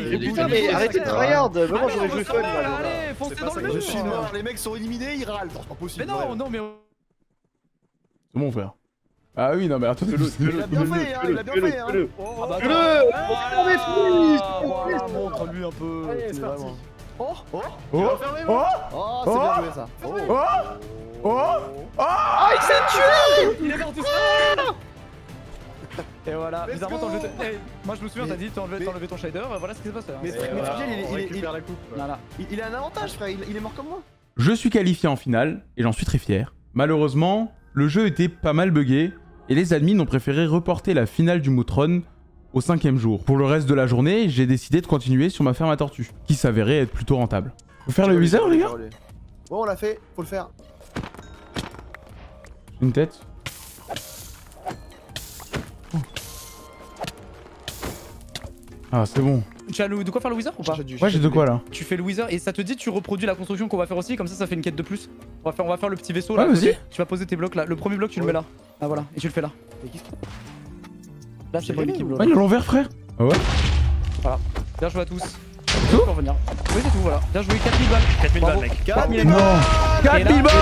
Mais putain, mais arrêtez de tryhard. Vraiment, Allez, j'aurais on joué fun là. Allez, foncez dans le Je mur suis mort, les mecs sont éliminés, ils râlent. C'est pas possible. Mais non, non, mais. C'est bon, frère. Ah oui, non, mais attends, Il a bien fait, hein, il a bien fait. hein. Fais-le. Fais-le. Voilà, montre-lui un peu. Allez, c'est parti. vraiment- Oh Oh Oh Oh Oh, c'est bien joué ça. Oh Oh Oh Ah, il s'est tué Il est seul Et voilà, Let's bizarrement t'as enlevé. Eh, Moi je me souviens, Mais- t'as dit t'as enlevé, mais- ton shader, voilà ce qui s'est passé. hein. Mais mais voilà, Frigel, il il il- la coupe. Voilà. il- il a un avantage, frère. Il il est mort comme moi. Je suis qualifié en finale et j'en suis très fier. Malheureusement, le jeu était pas mal buggé et les admins ont préféré reporter la finale du Moutron au cinquième jour. Pour le reste de la journée, j'ai décidé de continuer sur ma ferme à tortues, qui s'avérait être plutôt rentable. Faut faire le wizard, les gars? Bon, on l'a fait, faut le faire. Une tête? Ah, c'est bon. Tu as le- de quoi faire le wizard ou pas Ouais, j'ai de quoi là. Tu fais le wizard et ça te dit tu reproduis la construction qu'on va faire aussi, comme ça ça fait une quête de plus. On va faire, on va faire le petit vaisseau là. Ouais, vas-y. Tu vas poser tes blocs là. Le premier bloc tu le mets là. Ah voilà, et tu le fais là. Là c'est pour l'équipe. Ouais, il a l'envers, frère. Ah ouais Voilà. Bien joué à tous. Tout revenir. Oui c'est tout voilà. Bien joué 4000 balles. 4000 balles, mec. 4000 Non balles. 4000 balles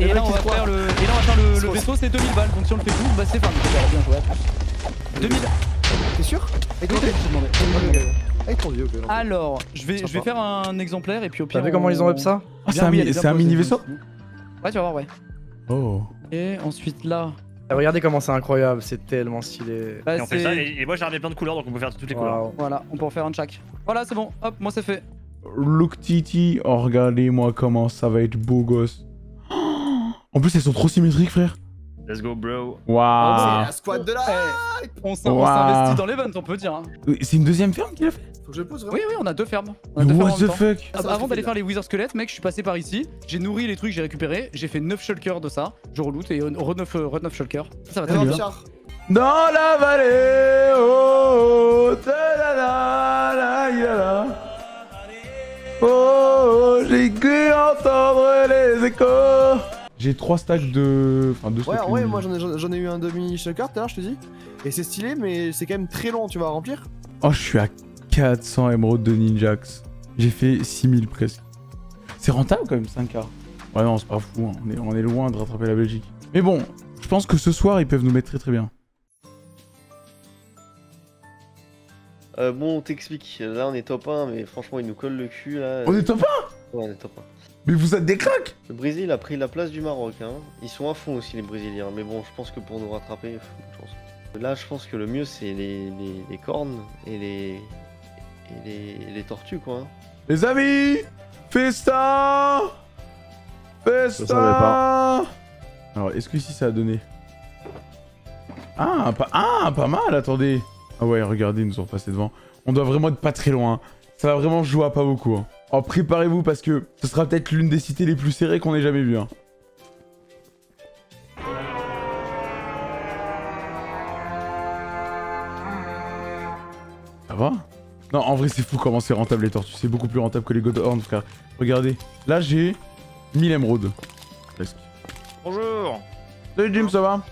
Et là on va faire le, et là on va faire le, le vaisseau c'est 2000 balles. Donc si on le fait tout, bah c'est pas Bien joué à tous. 2000. Sûr. Alors, je vais, je vais faire un exemplaire et puis au pire. T'as vu comment ils ont web ça Ah, c'est un, mini vaisseau Ouais, tu vas voir, ouais. Oh. Et ensuite là. Eh, Regardez comment c'est incroyable, c'est tellement stylé. bah, Et on fait ça, et, et moi j'ai ramené plein de couleurs donc on peut faire toutes les couleurs. Voilà, on peut en faire un de chaque. Voilà, c'est bon. Hop, moi c'est fait. Look Titi, oh regardez-moi comment ça va être beau gosse. [GASPS] En plus, elles sont trop symétriques, frère. Let's go, bro. Waouh. C'est la squad de la. Eh, on s'investit dans l'event, on peut dire. hein. C'est une deuxième ferme qu'il a fait Faut que je le pose, Oui, oui, on a deux fermes. On a deux Mais fermes what the fuck Ah, Avant d'aller faire. les Wizard Squelettes, mec, je suis passé par ici. J'ai nourri les trucs, j'ai récupéré. J'ai fait 9 shulkers de ça. Je reloot et re 9, re 9 shulkers. Ça va très bien. Richard. Dans la vallée, oh, ta-da-da-da-da-da. oh, j'ai cru entendre les échos. J'ai trois stacks de. Enfin, deux Ouais, stacks. ouais, moi j'en ai, eu un demi shulker tout à l'heure, je te dis. Et c'est stylé, mais c'est quand même très long, tu vas remplir. Oh, je suis à 400 émeraudes de Ninjax. J'ai fait 6000 presque. C'est rentable quand même, 5K. Ouais, non, c'est pas fou. hein. On, est, on est loin de rattraper la Belgique. Mais bon, je pense que ce soir, ils peuvent nous mettre très très bien. Euh, bon, on t'explique. Là, on est top 1, mais franchement, il nous colle le cul là. On est top 1 Ouais, on est top Mais vous êtes des cracks Le Brésil a pris la place du Maroc. Hein. Ils sont à fond aussi, les Brésiliens. Mais bon, je pense que pour nous rattraper, il faut une chance. Là, je pense que le mieux, c'est les, les- les cornes et les, et les, les tortues, quoi. hein. Les amis Festa Festa Alors, est-ce que ici ça a donné? Ah pas, ah, pas mal, attendez Ah ouais, regardez, ils nous ont passé devant. On doit vraiment être pas très loin. hein. Ça va vraiment jouer à pas beaucoup. hein. Alors, préparez-vous parce que ce sera peut-être l'une des cités les plus serrées qu'on ait jamais vues. hein. Ça va? Non, en vrai, c'est fou comment c'est rentable les tortues. C'est beaucoup plus rentable que les God Horn, frère. Regardez. Là, j'ai 1000 émeraudes. Presque. Bonjour Salut Jim, ça va?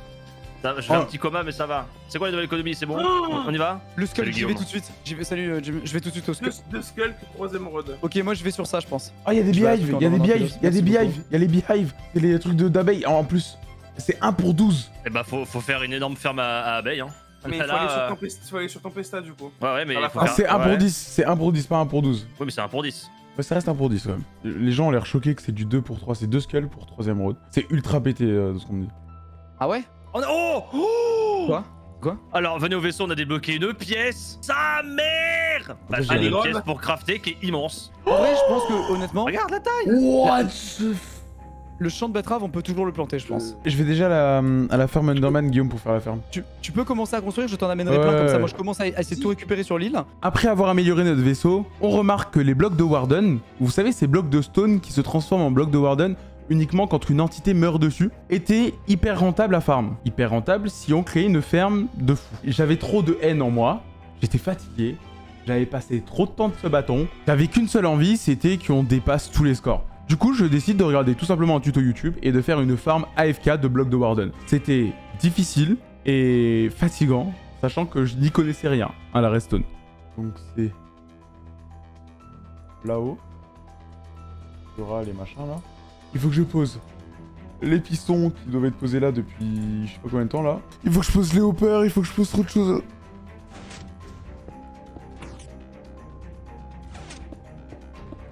Va, Je fais un Oh. petit coma, mais ça va. C'est quoi les nouvelles économies C'est bon Oh On y va Le skull, Salut, j'y vais tout de suite. J'y vais, salut, euh, je vais tout de suite au skull. Deux, deux skulls, trois émeraudes. Ok, moi je vais sur ça, je pense. Ah, il y a des beehives, appliquer il y a des beehives, Nautilus. il y a des beehives, il y a les beehives. C'est les trucs de- d'abeilles en plus. C'est 1 pour 12. Eh bah, faut, faut faire une énorme ferme à, à abeilles. Hein. Mais il faut, aller sur euh, faut aller sur ton pesta du coup. Ouais, ouais, mais la. Ah, faire- c'est 1 ouais. pour 10, c'est 1 pour 10, pas 1 pour 12. Oui, mais c'est un pour 10. Ouais, ça reste 1 pour 10 quand même. Les gens ont l'air choqués que c'est du 2 pour 3, c'est 2 skulls pour 3 émeraudes. C'est ultra pété euh, de ce qu'on me dit. Ah ouais? On a- Oh, Oh Quoi? Quoi Alors, venez au vaisseau, on a débloqué une pièce. Sa mère Bah, Ça, j'ai une pièce pour crafter qui est immense. En vrai, je pense que honnêtement, Regarde la taille What the le champ de betterave, on peut toujours le planter, je pense. Je vais déjà à la, à la ferme Underman, Guillaume, pour faire la ferme. Tu, tu peux commencer à construire, je t'en amènerai Ouais, plein comme ça. Moi, je commence à, à essayer de tout récupérer sur l'île. Après avoir amélioré notre vaisseau, on remarque que les blocs de Warden, vous savez ces blocs de stone qui se transforment en blocs de Warden uniquement quand une entité meurt dessus, étaient hyper rentables à farm. Hyper rentables si on créait une ferme de fou. J'avais trop de haine en moi, j'étais fatigué, j'avais passé trop de temps de ce bâton, j'avais qu'une seule envie, c'était qu'on dépasse tous les scores. Du coup, je décide de regarder tout simplement un tuto YouTube et de faire une farm AFK de blocs de Warden. C'était difficile et fatigant, sachant que je n'y connaissais rien à la redstone. Donc c'est là-haut. Il y les machins là. Il faut que je pose les pistons qui doivent être posés là depuis je sais pas combien de temps là. Il faut que je pose les hoppers, il faut que je pose trop de choses.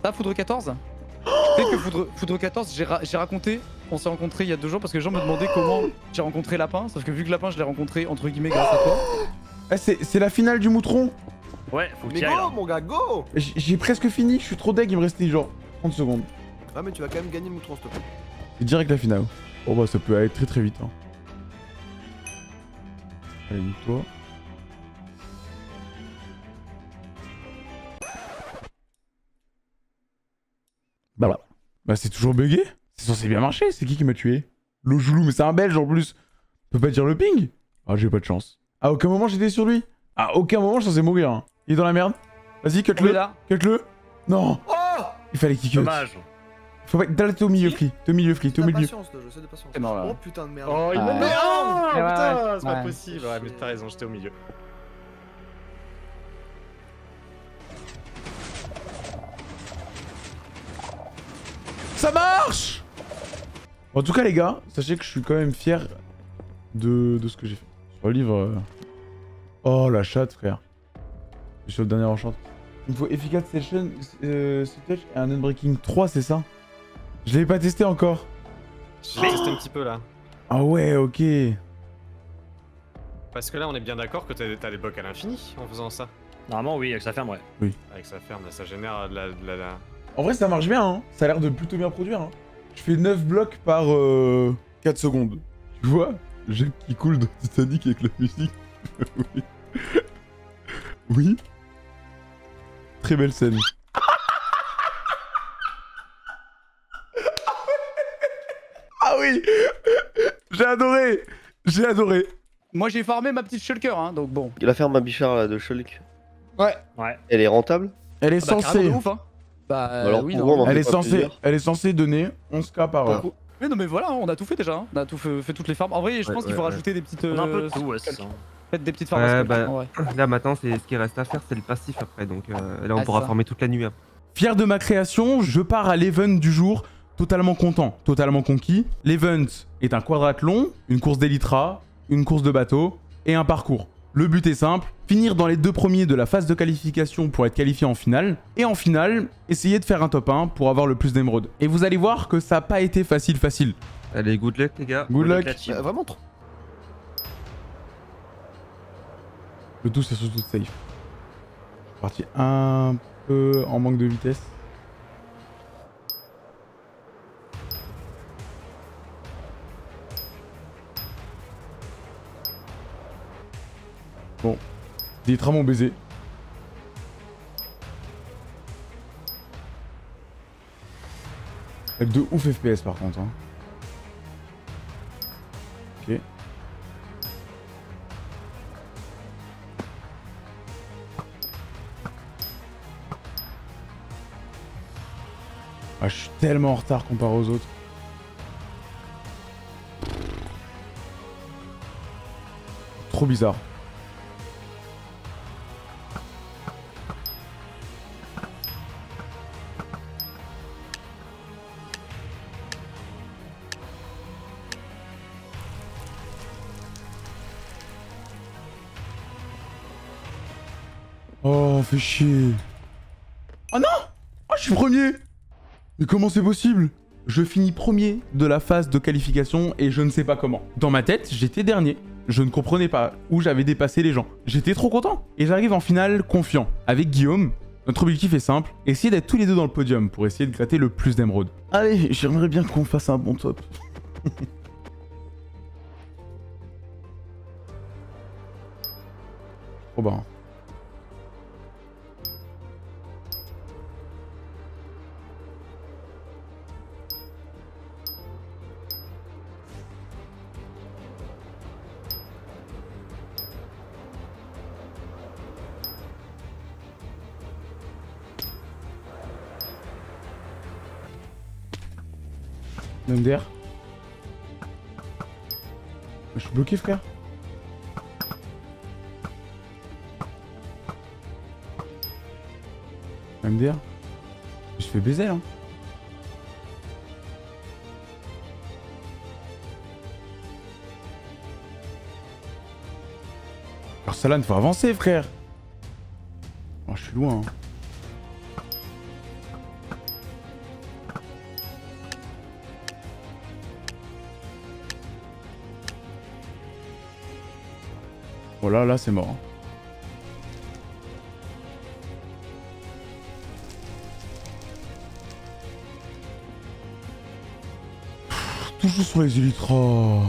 T'as Foudre 14 Tu sais que Foudre, Foudre 14, j'ai ra- j'ai raconté, on s'est rencontrés il y a deux jours parce que les gens me demandaient comment j'ai rencontré Lapin, sauf que vu que Lapin, je l'ai rencontré entre guillemets grâce à toi. Eh, c'est la finale du moutron. Ouais, faut que Mais go, là. mon gars, go J'ai presque fini, je suis trop deg, il me restait genre 30 secondes. Ah, mais tu vas quand même gagner le mouton, s'il te plaît. C'est direct la finale. Oh bah ça peut aller très très vite. Hein. Allez, nique-toi. Bah voilà. Bah c'est toujours bugué C'est censé bien marcher, c'est qui qui m'a tué? Le Joulou, mais c'est un belge en plus On peut pas dire le ping? Ah j'ai pas de chance. À aucun moment j'étais sur lui À aucun moment je suis censé mourir. hein. Il est dans la merde Vas-y, cut-le. Cut-le Non Il fallait qu'il cut. Dommage. Faut pas... T'es au milieu, Free. T'es au milieu, Free. T'es au milieu. patience, là, je sais de patience. C'est mort, là. Oh putain de merde. Oh, il m'a mis un Ouais, ouais, Putain, c'est pas possible. Ouais, mais t'as raison, j'étais au milieu. Ça marche En tout cas, les gars, sachez que je suis quand même fier de, de ce que j'ai fait. Sur le livre... euh, Oh, la chatte, frère. Je suis sur le dernier enchant. Il me faut Efficace Session, euh, Touch et un Unbreaking 3, c'est ça? Je l'avais pas testé encore. J'ai testé un petit peu là. Ah ouais, ok. Parce que là, on est bien d'accord que t'as des blocs à l'infini en faisant ça. Normalement, oui, avec sa ferme, ouais. Avec sa ferme, là, ça génère de la. de la- la- En vrai, ça marche bien, hein. Ça a l'air de plutôt bien produire, hein. Je fais 9 blocs par euh, 4 secondes. Tu vois? J'ai qui coule dans Titanic avec la musique. [LAUGHS] oui. Oui. Très belle scène. Oui J'ai adoré J'ai adoré Moi, j'ai farmé ma petite shulker, hein, donc bon. La ferme à Bichard là, de Shulk, Ouais. Ouais. elle est rentable Elle est Ah bah, censée... ouf, hein. Bah, euh, Alors, oui, non. Elle est censée... Elle est censée donner 11k par heure. Mais non, mais voilà, on a tout fait déjà. hein. On a tout fait, fait toutes les farms. En vrai, je Ouais, pense qu'il faut ouais. rajouter des petites. On a un peu de euh, tout, ouais. Faites des petites farms. bah, là maintenant, c'est ce qui reste à faire, c'est le passif après. Donc euh, là, on Ah, pourra farmer toute la nuit. hein. Fier de ma création, je pars à l'event du jour, totalement content, totalement conquis. L'event est un quadrathlon, une course d'elytra, une course de bateau et un parcours. Le but est simple, finir dans les deux premiers de la phase de qualification pour être qualifié en finale, et en finale, essayer de faire un top 1 pour avoir le plus d'émeraudes. Et vous allez voir que ça n'a pas été facile facile. Allez, good luck les gars. Good luck. Euh, vraiment trop. Le tout c'est surtout safe. Parti un peu en manque de vitesse. Des trams ont baisé. De ouf FPS par contre. hein. Ok. Ah, je suis tellement en retard comparé aux autres. Trop bizarre. Oh, fais chier. Oh non? Oh, je suis premier Mais comment c'est possible? Je finis premier de la phase de qualification et je ne sais pas comment. Dans ma tête, j'étais dernier. Je ne comprenais pas où j'avais dépassé les gens. J'étais trop content. Et j'arrive en finale confiant. Avec Guillaume, notre objectif est simple. Essayer d'être tous les deux dans le podium pour essayer de gratter le plus d'émeraudes. Allez, j'aimerais bien qu'on fasse un bon top. [LAUGHS] Trop bien. MDR Je suis bloqué frère. MDR Je fait baiser là Alors Salan faut avancer frère. Oh je suis loin hein. Oh là, là, c'est mort. Pff, Toujours sur les élytras.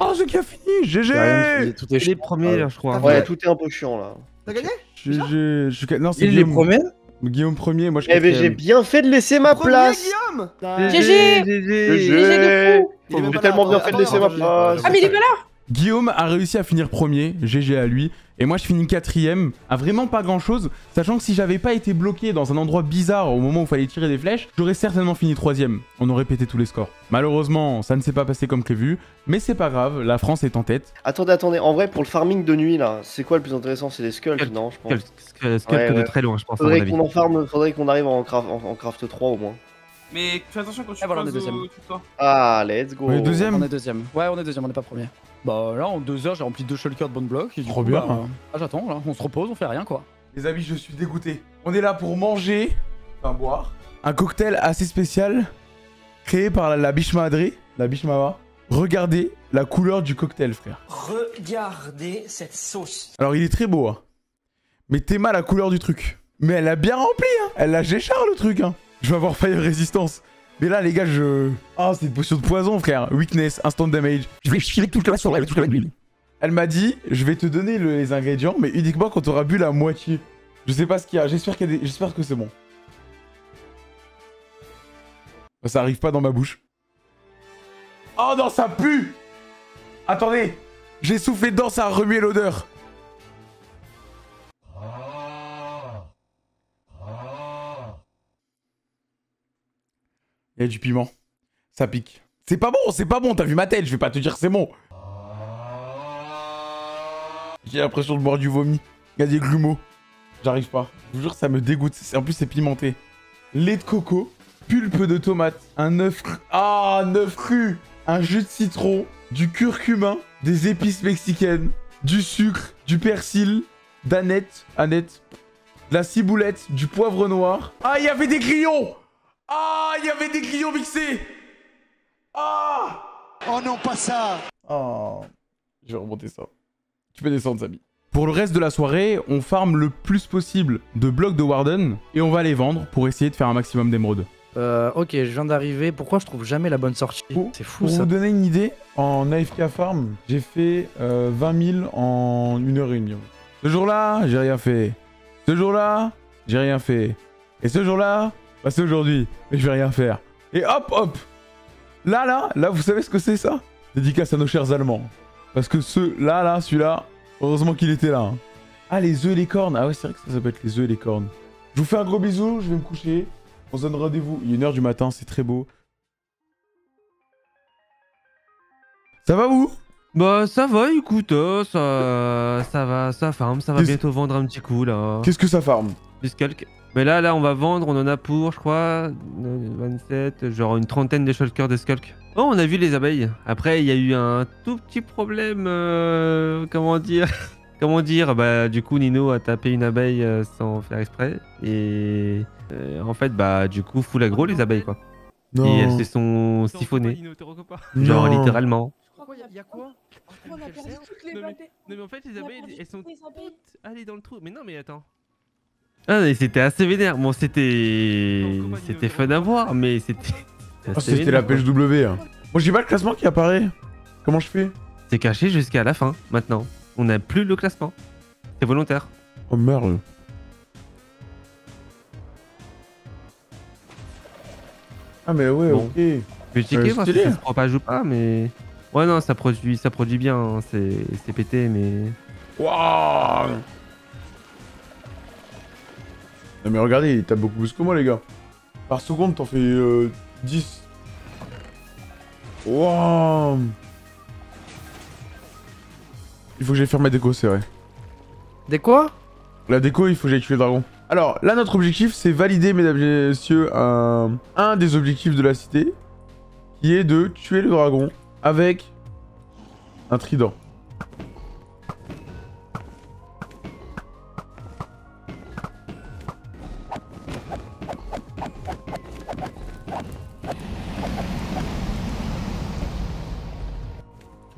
Oh, ce qui a fini GG Tout est Les premiers là, je crois. Ouais, tout est un peu chiant là. T'as gagné GG. Je suis... Non, c'est Il est Guillaume. premier Guillaume premier, moi je Eh ben j'ai bien fait de laisser ma place. Guillaume GG GG. GG de fou J'ai tellement bien fait de laisser ma place. Ah mais il est pas là Guillaume a réussi à finir premier, GG à lui, et moi je finis quatrième, à vraiment pas grand chose, sachant que si j'avais pas été bloqué dans un endroit bizarre au moment où il fallait tirer des flèches, j'aurais certainement fini troisième. On aurait pété tous les scores. Malheureusement, ça ne s'est pas passé comme prévu, mais c'est pas grave, la France est en tête. Attendez, attendez. En vrai, pour le farming de nuit là, c'est quoi le plus intéressant? C'est les skulls, non Je pense. Ouais, que de très loin, je pense, Faudrait qu'on en farme, faudrait qu'on arrive en craft, en, en craft 3 au moins. Mais fais attention quand tu Ah, voilà, on est deuxième. au tuto. Ah, let's go. On est deuxième On est deuxième. Ouais, on est deuxième, on est pas premier. Bah là, en deux heures, j'ai rempli deux shulkers de bonne bloc. Trop coup, bien. bah, ah, j'attends, là. On se repose, on fait rien, quoi. Les amis, je suis dégoûté. On est là pour manger, enfin boire, un cocktail assez spécial, créé par la, la biche madré, la biche mama. Regardez la couleur du cocktail, frère. Regardez cette sauce. Alors il est très beau, hein. Mais t'es mal la couleur du truc. Mais elle a bien rempli, hein. Elle a géchard le truc, hein. Je vais avoir fire résistance. Mais là, les gars, je. Ah, c'est une potion de poison, frère. Weakness, instant damage. Je vais chier tout le temps sur elle. Elle m'a dit, je vais te donner le- les ingrédients, mais uniquement quand t'auras bu la moitié. Je sais pas ce qu'il y a. J'espère qu'il des- J'espère que c'est bon. Ça arrive pas dans ma bouche. Oh non, ça pue Attendez J'ai soufflé dedans, ça a remué l'odeur. Il y a du piment. Ça pique. C'est pas bon, c'est pas bon, t'as vu ma tête, je vais pas te dire c'est bon. J'ai l'impression de boire du vomi. Il y a des. J'arrive pas. Je vous jure, ça me dégoûte. En plus, c'est pimenté. Lait de coco, pulpe de tomate, un œuf cru. Ah, œuf cru Un jus de citron, du curcuma, des épices mexicaines, du sucre, du persil, d'Annette, Annette, de la ciboulette, du poivre noir. Ah, il y avait des grillons Ah, il y avait des grillons mixés Ah Oh non, pas ça Oh. Je vais remonter ça. Tu peux descendre, Samy. Pour le reste de la soirée, on farm le plus possible de blocs de Warden et on va les vendre pour essayer de faire un maximum d'émeraudes. Euh, ok, je viens d'arriver. Pourquoi je trouve jamais la bonne sortie? C'est fou Pour ça. vous donner une idée, en AFK Farm, j'ai fait euh, 20 000 en une heure et demie. Ce jour-là, j'ai rien fait. Ce jour-là, j'ai rien fait. Et ce jour-là, bah c'est aujourd'hui, mais je vais rien faire. Et hop, hop Là, là, là, vous savez ce que c'est ça? Dédicace à nos chers Allemands. Parce que ce, là, là, celui-là, heureusement qu'il était là. hein. Ah, les œufs et les cornes. Ah ouais, c'est vrai que ça, ça peut être les œufs et les cornes. Je vous fais un gros bisou, je vais me coucher. On se donne rendez-vous. Il est 1h du matin, c'est très beau. Ça va vous? Bah ça va, écoute, euh, ça, ça va, ça farm, ça va bientôt vendre un petit coup là. Qu'est-ce que ça farm skulk. Mais là, là, on va vendre, on en a pour, je crois, euh, 27, genre une trentaine de shulkers de skulk. Oh, on a vu les abeilles. Après, il y a eu un tout petit problème, euh, comment dire [LAUGHS] Comment dire Bah, du coup, Nino a tapé une abeille euh, sans faire exprès. Et euh, en fait, bah, du coup, full aggro les abeilles, quoi. Non. Et elles se sont siphonnées. Genre, Non. littéralement. Pourquoi y a quoi? On a perdu toutes les Non, mais- abeilles. non, mais en fait, les On a abeilles, perdu elles sont toutes dans le trou. Mais non, mais attends. Ah, mais c'était assez vénère. Bon, c'était. C'était fun à voir, mais c'était. Ah, c'était la vénère, quoi. pêche W. hein. Moi, j'ai pas le classement qui apparaît. Comment je fais? C'est caché jusqu'à la fin, maintenant. On n'a plus le classement. C'est volontaire. Oh merde. Ah, mais ouais, Bon. ok. Je vais checker Euh, voir si ça se propage ou pas, mais. Ouais, non, ça produit, ça produit bien. hein, C'est c'est pété, mais. Waouh Non mais regardez, il tape beaucoup plus que moi les gars. Par seconde, t'en fais euh, 10. Waouh Il faut que j'aille faire ma déco, c'est vrai. Des quoi? La déco, il faut que j'aille tuer le dragon. Alors, là, notre objectif, c'est valider, mesdames et messieurs, un, un des objectifs de la cité, qui est de tuer le dragon avec un trident.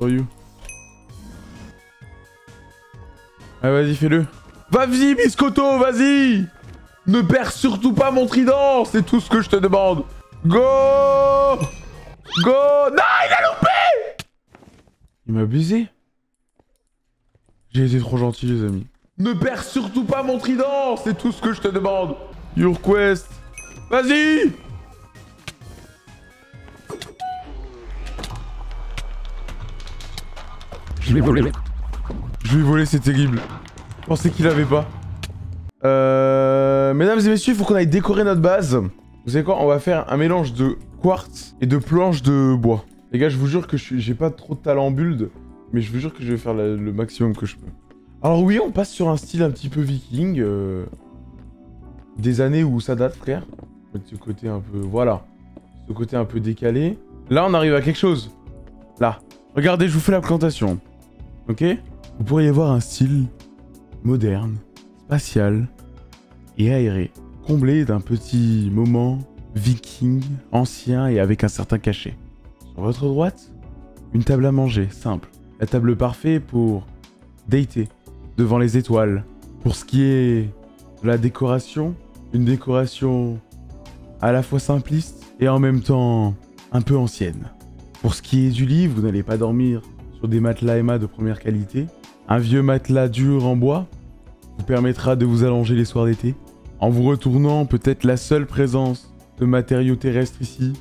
For you. Ah, vas-y, fais-le. Vas-y, Biscotto, vas-y Ne perds surtout pas mon trident, c'est tout ce que je te demande. Go Go Non, il a loupé Il m'a baisé. J'ai été trop gentil, les amis. Ne perds surtout pas mon trident, c'est tout ce que je te demande. Your quest. Vas-y Je l'ai volé. Je lui ai volé, c'est terrible. Je pensais qu'il avait pas. Euh... Mesdames et messieurs, il faut qu'on aille décorer notre base. Vous savez quoi On va faire un mélange de quartz et de planches de bois. Les gars, je vous jure que j'ai pas trop de talent en build, mais je vous jure que je vais faire le maximum que je peux. Alors oui, on passe sur un style un petit peu viking. euh, Des années où ça date, frère. Ce côté un peu... Voilà. Ce côté un peu décalé. Là, on arrive à quelque chose. Là. Regardez, je vous fais la plantation. Ok? Vous pourriez voir un style moderne, spatial et aéré, comblé d'un petit moment viking, ancien et avec un certain cachet. Sur votre droite, une table à manger, simple. La table parfaite pour dater devant les étoiles. Pour ce qui est de la décoration, une décoration à la fois simpliste et en même temps un peu ancienne. Pour ce qui est du lit, vous n'allez pas dormir sur des matelas Emma de première qualité. Un vieux matelas dur en bois vous permettra de vous allonger les soirs d'été. En vous retournant, peut-être la seule présence de matériaux terrestres ici,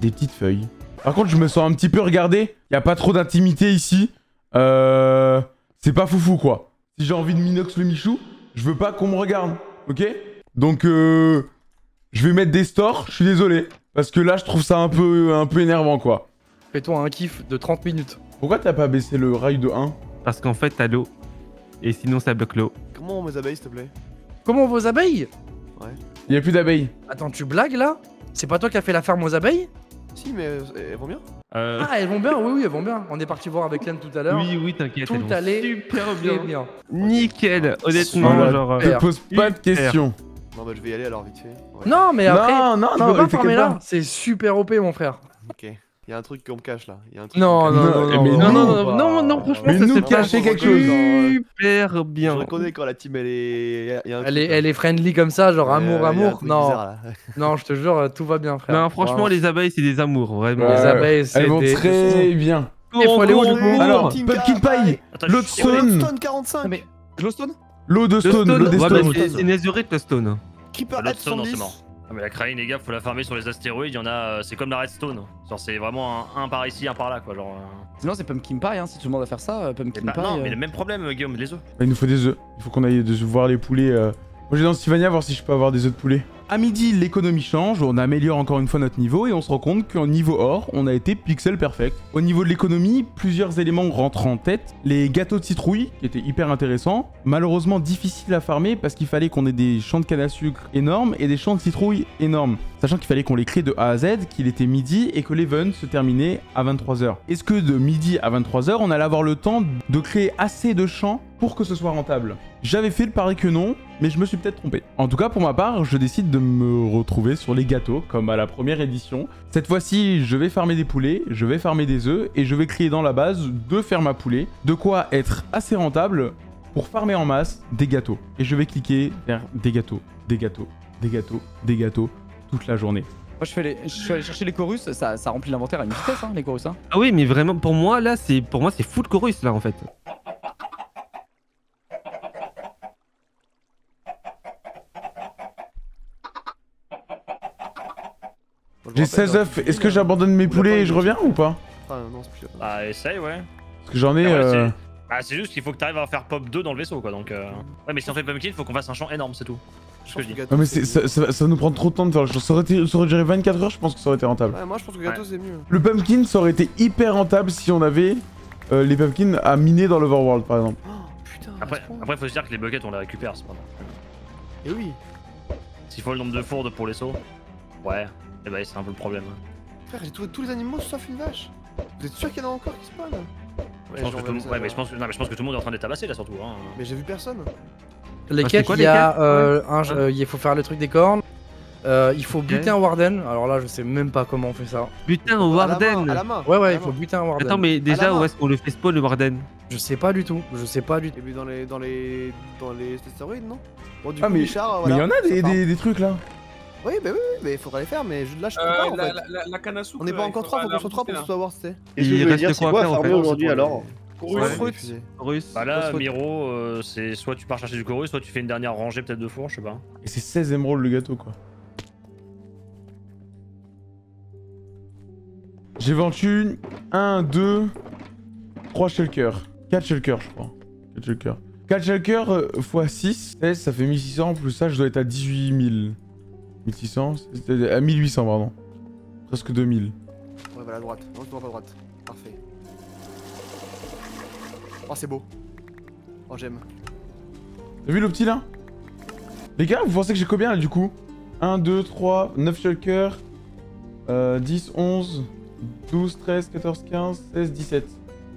des petites feuilles. Par contre, je me sens un petit peu regardé. Il a pas trop d'intimité ici. Euh... C'est pas foufou, quoi. Si j'ai envie de minox le Michou, je veux pas qu'on me regarde, ok? Donc, euh... Je vais mettre des stores, je suis désolé. Parce que là, je trouve ça un peu, un peu énervant, quoi. Fais-toi un kiff de 30 minutes. Pourquoi t'as pas baissé le rail de 1 Parce qu'en fait, t'as l'eau. Et sinon, ça bloque l'eau. Comment mes abeilles, s'il te plaît? Comment vos abeilles? Ouais. Il y a plus d'abeilles. Attends, tu blagues là? C'est pas toi qui as fait la ferme aux abeilles? Si, mais euh, elles vont bien Euh, Ah, elles vont bien, oui, oui, elles vont bien. On est parti voir avec Len tout à l'heure. Oui, oui, t'inquiète. Tout elles allait super bien. bien. Nickel, honnêtement, Voilà, genre. euh, te pose pas de questions. Non, bah je vais y aller alors vite fait. Ouais. Non, mais après, Non, non, tu non, peux pas pas. là. C'est super OP, mon frère. Ok. Il y a un truc qu'on me cache là. Y a un truc Non, non, cache. non, non, mais Non, non, non, non, non, non, franchement, Mais ça nous se cacher passe quelque chose. Super Je bien. reconnais quand la team elle est. il y a un Elle truc, est, là. elle est friendly comme ça, genre amour, amour. Non, [LAUGHS] non, je te jure, tout va bien, frère. Non, franchement, les abeilles, c'est des amours, vraiment. Ouais, Les abeilles, c'est Elles vont des- très bien. Il faut aller où du coup Alors, Team Pumpkin Pie, Lodestone, Stone 45. Non, mais Glowstone l'eau de Le stone, stone, l'eau des ouais, bah, stones. c'est- c'est Netherite, le stone. Keeper L'autre Head stone, non, c'est 110. Ah, mais la crane, les gars, faut la farmer sur les astéroïdes. Il y en a, euh, c'est comme la redstone. Genre, c'est vraiment un, un par ici, un par là, quoi. Genre. euh. Sinon, c'est Pumpkin Pie, hein, si tout le monde va faire ça. euh, Pumpkin Bah, Pie. non, euh, mais le même problème, Guillaume, les œufs. Il nous faut des œufs. Il faut qu'on aille de voir les poulets. euh. Moi, j'ai dans Sylvania voir si je peux avoir des œufs de poulet. À midi, l'économie change, on améliore encore une fois notre niveau et on se rend compte qu'au niveau or, on a été pixel perfect. Au niveau de l'économie, plusieurs éléments rentrent en tête. Les gâteaux de citrouille, qui étaient hyper intéressants, malheureusement difficiles à farmer parce qu'il fallait qu'on ait des champs de canne à sucre énormes et des champs de citrouille énormes. Sachant qu'il fallait qu'on les crée de A à Z, qu'il était midi et que l'event se terminait à 23h. Est-ce que de midi à 23h, on allait avoir le temps de créer assez de champs pour que ce soit rentable J'avais fait le pari que non, mais je me suis peut-être trompé. En tout cas, pour ma part, je décide de me retrouver sur les gâteaux, comme à la première édition. Cette fois-ci, je vais farmer des poulets, je vais farmer des œufs, et je vais créer dans la base deux fermes à poulets, de quoi être assez rentable pour farmer en masse des gâteaux. Et je vais cliquer vers des gâteaux, des gâteaux, des gâteaux, des gâteaux, toute la journée. Moi, je, fais les... je suis allé chercher les chorus, ça, ça remplit l'inventaire à une vitesse, hein, les chorus. Hein. Ah oui, mais vraiment, pour moi, là, c'est pour moi, c'est full chorus, là, en fait. J'ai 16 œufs, est-ce que j'abandonne mes poulets et je reviens ou pas Ah non, c'est plus. Bah, essaye, ouais. Parce que j'en ai... Ah euh, c'est- Ah, c'est juste qu'il faut que t'arrives à faire pop 2 dans le vaisseau, quoi. Donc, euh... ouais, mais si on fait pumpkin, faut qu'on fasse un champ énorme, c'est tout. C'est ce que je dis. Non mais ça, ça- ça va nous prendre trop de temps de faire le chose. Ça aurait, été- ça aurait duré 24 heures, je pense que ça aurait été rentable. Ouais, moi je pense que gâteau c'est mieux. Le pumpkin, ça aurait été hyper rentable si on avait euh, les pumpkins à miner dans l'overworld par exemple. Putain. Après, après, faut se dire que les buckets, on les récupère, c'est pas mal. Et oui. S'il faut le nombre de fourdes pour les sauts, ouais, et bah, c'est un peu le problème. Frère, j'ai trouvé tous les animaux sauf une vache. Vous êtes sûr qu'il y en a encore qui spawnent? Je pense que tout le monde- ouais, mais je pense que, non, mais je pense que tout le monde est en train d'être tabassé là, surtout. Hein. Mais j'ai vu personne. Les Ah, quêtes, quoi, il y a. euh, Ouais. un, Ouais. euh, il faut faire le truc des cornes. Euh, il faut buter un Warden. Alors là, je sais même pas comment on fait ça. Putain, au Warden À la main. Ouais, à ouais, la il faut main. buter un Warden. Attends, mais la déjà, où est-ce qu'on le fait spawn, le Warden? Je sais pas du tout. Je sais pas du tout. Et puis dans les. dans les. dans les astéroïdes, non? Bon, du Ah coup, mais il voilà. y en a des, des- des trucs là. Oui, bah oui, mais il faudra les faire, mais je- là je peux Euh, pas en la, fait. la, la, la canne à soupe, On n'est pas euh, encore il 3, faut qu'on soit 3 pour que ce soit que Il je reste dire C'est quoi faire, aujourd'hui alors Chorus. Bah là, Miro, euh, c'est soit tu pars chercher du chorus, soit tu fais une dernière rangée peut-être de four, je sais pas. Et c'est 16 émeraudes le gâteau quoi. J'ai vendu 1, 2, 3 shulkers. 4 shulkers je crois. 4 shulkers. 4 shulkers euh, x 6, 16, ça fait 1600, plus ça je dois être à 18 000. 1600, c'est- à 1800 pardon. Presque 2000. Ouais, voilà, à droite. Non, pas à droite. Parfait. Oh, c'est beau. Oh, j'aime. T'as vu le petit là? Les gars, vous pensez que j'ai combien là du coup? 1, 2, 3, 9 shulkers, euh, 10, 11, 12, 13, 14, 15, 16, 17.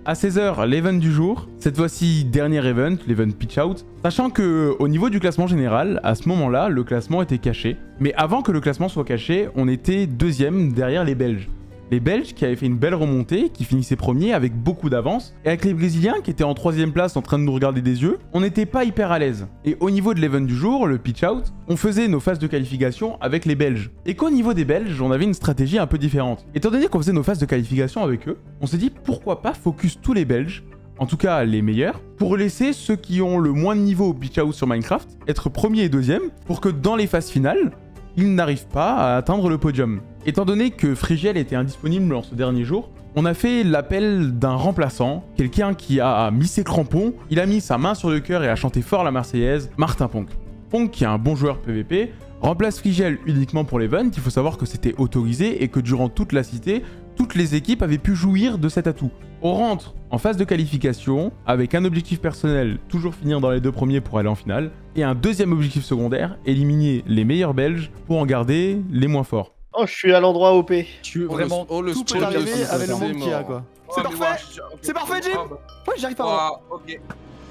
À 16h, l'event du jour. Cette fois-ci, dernier event, l'event pitch out. Sachant que au niveau du classement général, à ce moment-là, le classement était caché. Mais avant que le classement soit caché, on était deuxième derrière les Belges. Les Belges qui avaient fait une belle remontée, qui finissaient premiers avec beaucoup d'avance, et avec les Brésiliens qui étaient en troisième place en train de nous regarder des yeux, on n'était pas hyper à l'aise. Et au niveau de l'event du jour, le pitch out, on faisait nos phases de qualification avec les Belges. Et qu'au niveau des Belges, on avait une stratégie un peu différente. Étant donné qu'on faisait nos phases de qualification avec eux, on s'est dit pourquoi pas focus tous les Belges en tout cas les meilleurs, pour laisser ceux qui ont le moins de niveau au pitch out sur Minecraft être premier et deuxième, pour que dans les phases finales, ils n'arrivent pas à atteindre le podium. Étant donné que Frigiel était indisponible en ce dernier jour, on a fait l'appel d'un remplaçant, quelqu'un qui a mis ses crampons, il a mis sa main sur le cœur et a chanté fort la Marseillaise, Martin Ponk. Ponk, qui est un bon joueur PVP, remplace Frigiel uniquement pour l'event, il faut savoir que c'était autorisé et que durant toute la cité, toutes les équipes avaient pu jouir de cet atout. On rentre en phase de qualification avec un objectif personnel, toujours finir dans les deux premiers pour aller en finale, et un deuxième objectif secondaire, éliminer les meilleurs Belges pour en garder les moins forts. Oh, je suis à l'endroit OP. Je suis Oh, vraiment. le, oh, le Tout peut arriver avec le monde qu'il y a quoi. Oh, C'est parfait. C'est parfait, Jim Ah, bah. Ouais, j'arrive pas à voir. Ah, ok.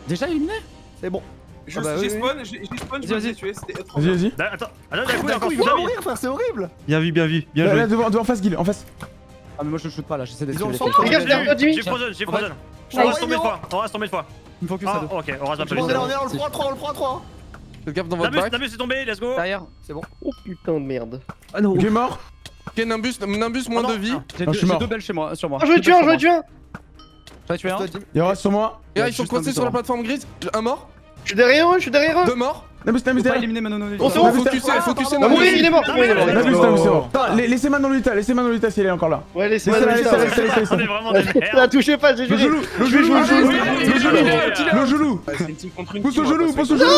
Déjà éliminé C'est bon. Je- Ah bah J'ai oui, spawn, j'ai spawn, je Vas-y, me vas-y. c'était Vas-y, Attends, attends, il y a encore il va mourir, frère, c'est horrible Bien vu, bien vu, bien joué. là, devant, devant face, Guil, en face. Ah, mais moi je shoot pas là, j'essaie d'esquiver le les gars, je l'ai refroidi. J'ai frozen, j'ai frozen. On Ouais, reste tomber non. une fois, on reste tomber une fois. Il me Ah, deux. ok, on reste un peu On les est là, on est là, on le prend à 3, on le prend à 3 Faites gaffe dans votre Namus, bac. Namus est tombé, let's go. Derrière. C'est bon. Oh putain de merde. Ah non. Ok, mort. Ok, Nimbus, Nimbus, moins Oh de vie. non. J'ai Ah, deux, je suis j'ai mort. deux belles chez moi, sur moi. Oh, je le Deux tue belles un, je le sur tue un. J'en ai tué un. Il reste sur moi. Et là, ils sont coincés sur la plateforme grise. Un mort, Je suis derrière eux, je suis derrière eux. deux morts. Namus, Namus, derrière. éliminer On Namus, ah, Va mourir, il est mort. Non, est laissez Manon Lolita, laissez Manon Lolita si elle est encore là. Ouais, laissez laissez-la, laissez-la, On laissez-la. est vraiment des La merdes. touchez pas, j'ai Le juré. gelou, le gelou, le gelou, le gelou, oui, le gelou. Ouais, c'est une team contre une Pousse va gelou, pousse faire. gelou.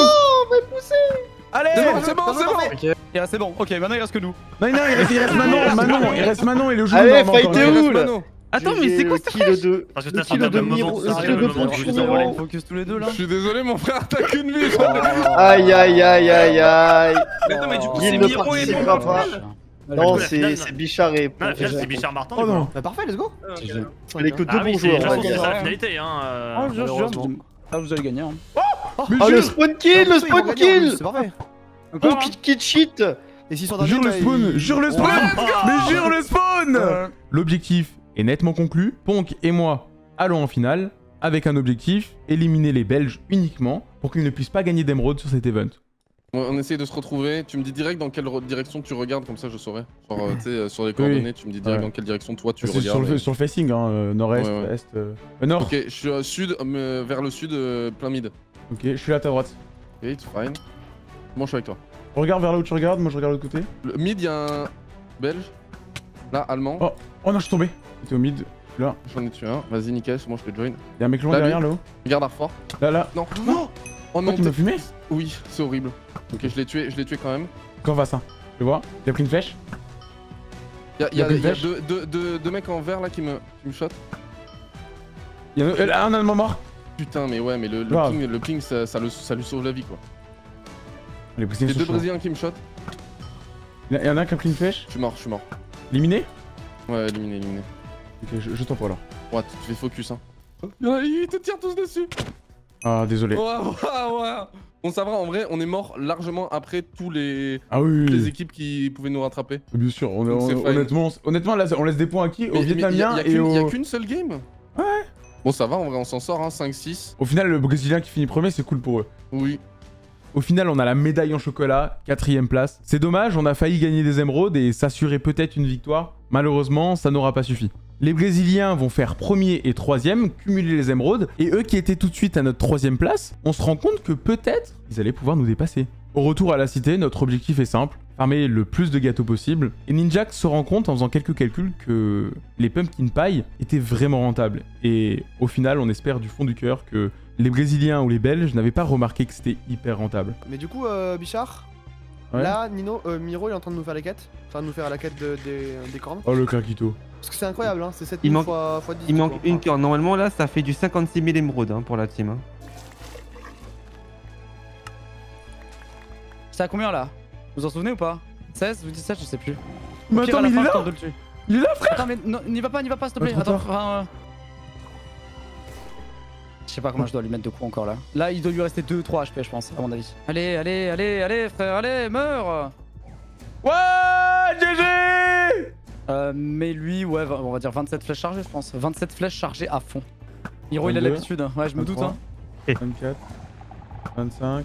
C'est Allez bon, c'est bon, c'est bon là, c'est bon. Ok, maintenant il reste que nous. Non, non, il reste, il reste Manon, [LAUGHS] Manon, il reste Manon et le gelou. Allez, fightez où, là. Attends, mais c'est quoi ça kill de Parce que t'as kilo un de moment, kilo. On focus tous les deux là. Je suis désolé, mon frère, t'as qu'une vie. [LAUGHS] Aïe aïe aïe aïe aïe. Mais non, mais du coup, c'est Miro et pas. Non, c'est Bichard et Non, c'est Bichard Martin. Oh non. Bah parfait, let's go Ah. Il est que deux Ah bons joueurs. c'est ça la finalité. Hein, Oh, je. Ah, vous allez gagner. Hein. Mais Oh le spawn kill, le spawn kill C'est parfait Oh kit kit shit Et s'ils sont dans jure le spawn, jure le spawn, mais jure le spawn L'objectif est nettement conclu. Ponk et moi allons en finale avec un objectif éliminer les Belges uniquement pour qu'ils ne puissent pas gagner d'émeraude sur cet event. On essaye de se retrouver. Tu me dis direct dans quelle re- direction tu regardes, comme ça je saurai. Genre, euh, tu sais, euh, sur les coordonnées, tu me dis direct Ouais. dans quelle direction toi tu regardes. sur le, et- sur le facing, hein, euh, nord-est, Ouais, ouais. est, euh, euh, nord. Ok, je suis euh, sud, vers le sud, plein mid. Ok, je suis là à ta droite. Ok, it's fine. Bon, je suis avec toi. Regarde vers là où tu regardes, moi je regarde de l'autre côté. Le mid, il y a un belge? Là, allemand. Oh, oh non, je suis tombé. T'es au mid. Là, J'en ai tué un. Vas-y, nickel, c'est bon, je peux join. y'a un mec lui. derrière là-haut. Regarde Arfort. Là, là. Non. Non Oh non, Oh, tu m'as fumé Oui, c'est horrible. Ok, je l'ai tué, je l'ai tué quand même. Quand va ça Je vois. Il a pris une flèche. Il y a, y deux, deux- deux- deux mecs en vert là qui me, qui me shot. Il y en a euh, un allemand mort. Putain, mais ouais, mais le, le ping, le ping ça, ça le- ça lui sauve la vie quoi. Les deux. Brésiliens qui me shot. Il y en a un qui a pris une flèche. Je suis mort, je suis mort. Éliminé Ouais, éliminé, éliminé. Ok, je, je t'en prie alors. Ouais, tu te fais focus hein. Ouais, ils te tirent tous dessus. Ah, désolé. Ouais, ouais. Bon, ça va, en vrai, on est mort largement après tous les, Ah oui, toutes les équipes qui pouvaient nous rattraper. Bien sûr, on, Donc on- honnêtement, honnêtement là, on laisse des points à qui? Aux Vietnamiens a- a et qu'une- y a aux... qu'une seule game Ouais. Bon, ça va, en vrai, on s'en sort, hein, 5-6. Au final, le Brésilien qui finit premier, c'est cool pour eux. Oui. Au final, on a la médaille en chocolat, quatrième place. C'est dommage, on a failli gagner des émeraudes et s'assurer peut-être une victoire. Malheureusement, ça n'aura pas suffi. Les Brésiliens vont faire premier et troisième, cumuler les émeraudes, et eux qui étaient tout de suite à notre troisième place, on se rend compte que peut-être ils allaient pouvoir nous dépasser. Au retour à la cité, notre objectif est simple, farmer le plus de gâteaux possible, et Ninjak se rend compte en faisant quelques calculs que les pumpkin pie étaient vraiment rentables. Et au final, on espère du fond du cœur que les Brésiliens ou les Belges n'avaient pas remarqué que c'était hyper rentable. Mais du coup, euh, Bichard, Ouais. là, Nino, euh, Miro, il est en train de nous faire les quêtes. En train de nous faire la quête de- des, des cornes. Oh le craquito. Parce que c'est incroyable, hein, c'est 7000 Il manque, fois, fois 10. il manque quoi. une corne. Normalement, là, ça fait du 56 000 émeraudes hein, pour la team. hein. C'est à combien là? Vous vous en souvenez ou pas? 16 ou 17 Je sais plus. Mais attends, mais il est là tente de le tuer. Il est là, frère Attends, mais n'y va pas, n'y va pas, s'il te plaît. Attends, enfin, euh, Je sais pas comment je dois lui mettre de coups encore là. Là, il doit lui rester 2-3 HP, je pense, à mon avis. Allez, allez, allez, allez, frère, allez, meurs Ouais, GG Euh, mais lui, ouais, on va dire 27 flèches chargées, je pense. 27 flèches chargées à fond. Hiro, il a 22, l'habitude. Ouais, je me doute, 23, hein. 24, 25,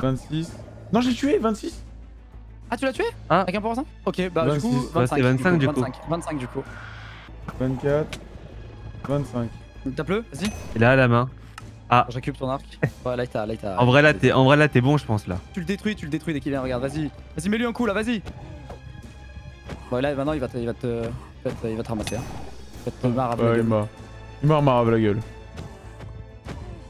26. Non, j'ai tué 26. Ah, tu l'as tué Ah. Avec un pour ça Ok, bah 26. du coup, Ouais, 25. c'est 25 du coup. 25, 25 du coup. 24, 25. Tape-le, vas-y. Là, à la main. Ah, Je récupère ton arc. Ouais, là, il t'a. là, il t'a- en vrai, là, t'es en vrai, là, t'es bon, je pense, là. Tu le détruis, tu le détruis dès qu'il vient, regarde, vas-y. Vas-y, mets-lui un coup là, vas-y. Bon, là, maintenant, il va te, il va te, il va te, il va te ramasser. Hein. Il va te marrer la Ouais, il gueule. m'a. Il m'a remarre la gueule.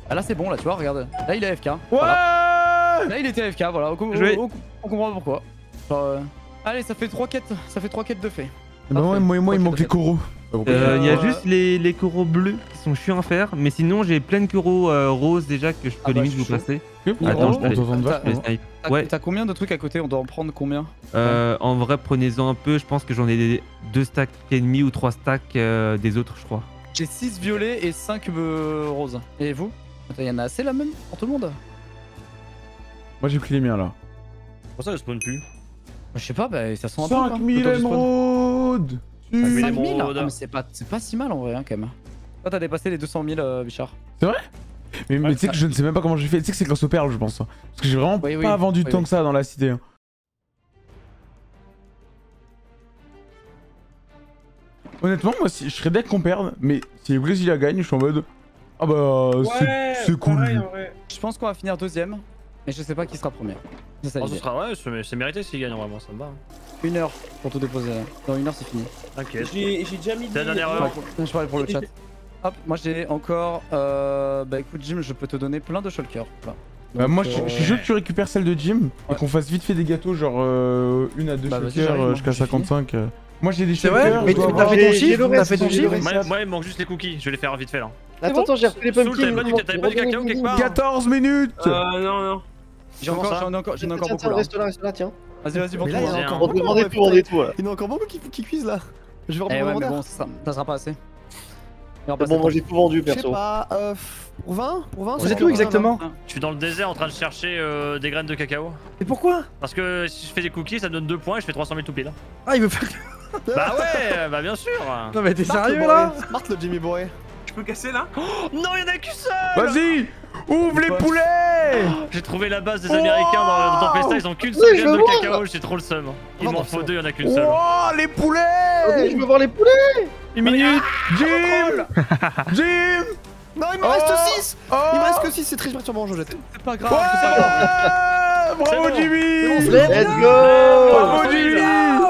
Ah, là, c'est bon, là, tu vois, regarde. Là, il est AFK. Ouais Voilà. Là, il était AFK, voilà. On, comprend pourquoi. Genre, euh, Allez, ça fait 3 quêtes, ça fait trois quêtes de fait. Bah ouais, moi, moi il manque les parfait. Euh, Il y a Euh, juste les, les coraux bleus qui sont chiants à faire, mais sinon j'ai plein de coraux euh, roses déjà que je peux Ah bah, limite je vous chaud. passer. Ok, Attends, je on vachement. snipe. T'as Ouais. t'as combien de trucs à côté? On doit en prendre combien? Euh, en vrai, prenez-en un peu. Je pense que j'en ai des- deux stacks et demi ou trois stacks euh, des autres, je crois. J'ai 6 violets et 5 roses. Et vous? Il y en a assez là même pour tout le monde? Moi j'ai pris les miens là. Pour ça, je spawn plus. Je sais pas, bah ça sent un peu. quoi, 5000 le temps du spawn. émeraudes 5000 5000 émeraudes. Ah, mais c'est pas, c'est pas si mal en vrai hein, quand même. Toi t'as dépassé les 200 000 euh, Bichard. C'est vrai? Mais, mais tu sais que je ne sais même pas comment j'ai fait. Tu sais que c'est grâce aux perles, je pense. Parce que j'ai vraiment Oui, oui. pas vendu Oui, tant oui. que ça dans la cité. hein. Honnêtement, moi, si, je serais deck qu'on perde, mais si les Brésiliens gagnent, je suis en mode. Ah bah, c'est- c'est cool. Je pense qu'on va finir deuxième, mais je sais pas qui sera premier. C'est ça Oh, ce sera, ouais, c'est mérité s'il gagne, vraiment, ça me va. hein. Une heure pour tout déposer là. Dans une heure c'est fini. T'inquiète. J'ai déjà mis la des- dernière heure. je parlais pour le chat. Hop, moi j'ai encore. Euh, bah écoute Jim, je peux te donner plein de shulkers. Voilà. Bah, moi, je, euh, je suis sûr que tu récupères celle de Jim et qu'on fasse vite fait des gâteaux, genre euh, une à deux Bah, shulkers, euh, moi, jusqu'à j'ai fini. 55. euh. Moi, j'ai des C'est vrai shulkers. Mais t'as fait ton chiffre T'as fait ton chiffre. Moi, il me manque juste les cookies, je vais les faire vite fait là. Attends, attends, j'ai repris les pumpkins. t'avais pas du- t'avais pas du cacao quelque part 14 minutes Euh, non, non. J'ai encore, j'en ai encore, j'en ai encore Tiens, beaucoup là. reste là, reste là, tiens. Vas-y, vas-y, pour encore On tout, vendez tout. là. Il y en a encore beaucoup qui, qui cuisent là. Je vais Eh reprendre ouais, mais bon, ça, ça sera pas assez. Bon, moi j'ai tout vendu Je sais perso. pas, euh, pour 20 Pour 20 Vous c'est êtes où 20, exactement Je suis dans le désert en train de chercher euh, des graines de cacao. Et pourquoi? Parce que si je fais des cookies, ça me donne 2 points et je fais 300 000 tout pile. Ah, il veut faire. Bah ouais, bah bien sûr. Non, mais t'es sérieux là? Smart le Jimmy Boy. Je peux casser là Non, y'en a qu'une seule Vas-y Ouvre les poulets J'ai trouvé la base des Américains dans, dans Tempesta, ils ont qu'une seule graine de cacao, j'ai trop le seum. Il Oh, m'en faut deux, y'en a qu'une seule. Oh, les Vas-y, poulets je veux voir les poulets. Une minute. Jim. [LAUGHS] Jim. Non, il me reste Oh. 6 Oh Il me reste que 6, c'est très perturbant, je jette. C'est pas grave, Ouais. c'est pas grave. Bravo bon. Jimmy. Let's go. Bravo Jimmy.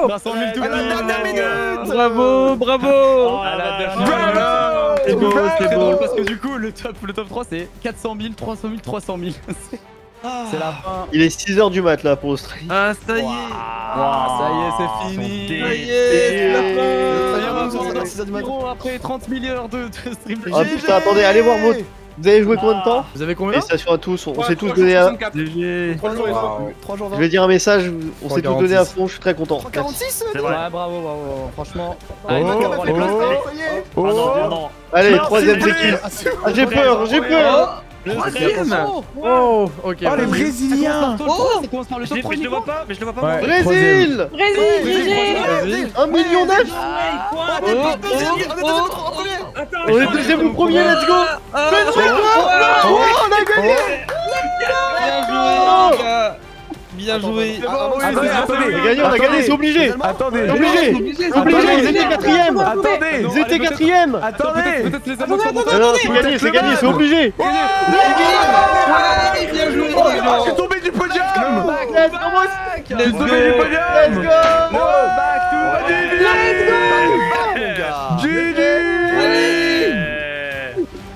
500 000 tout À la dernière pile. minute. Bravo, bravo. Oh. Bravo C'est beau, c'est C'est beau. drôle parce que du coup, le top, le top 3 c'est 400 000, 300 000, 300 000. C'est- C'est la fin. Il est 6h du mat là pour Australie. Ah, ça y est Ouah, ça y est, c'est fini. Ça y est, c'est la fin Ça y est, on va se dans 6 heures du matin. Gros, après 30 milliards de, de stream. Ah putain, attendez, allez voir votre. Vous avez joué combien de temps Vous avez combien Félicitations à tous, on, on s'est tous Ouais, donné à. 364. GG 3 jours, Wow. 3 jours Je 20. vais dire un message, on s'est tous 3,46. donné à fond, je suis très content. 346 C'est Ouais, vrai. bravo, bravo, bravo. Franchement. Oh, Allez, oh, oh, Ah Oh troisième équipe. Ah, j'ai peur, j'ai peur. Troisième. Oh, ok. Oh les. Brésiliens. Ça commence par le Je top 3 pris, je le vois pas, mais je le vois pas. Brésil. Brésil, GG Un million neuf On est deuxième ou premier, let's go. Oh, on a gagné. Bien joué Attendez, attendez On a gagné, on a gagné, c'est obligé Attendez. obligé. Obligé, ils étaient quatrième. Attendez. Ils étaient quatrième. Attendez. c'est gagné, c'est gagné, c'est obligé. Bien joué. Je suis tombé du podium. Du podium Let's go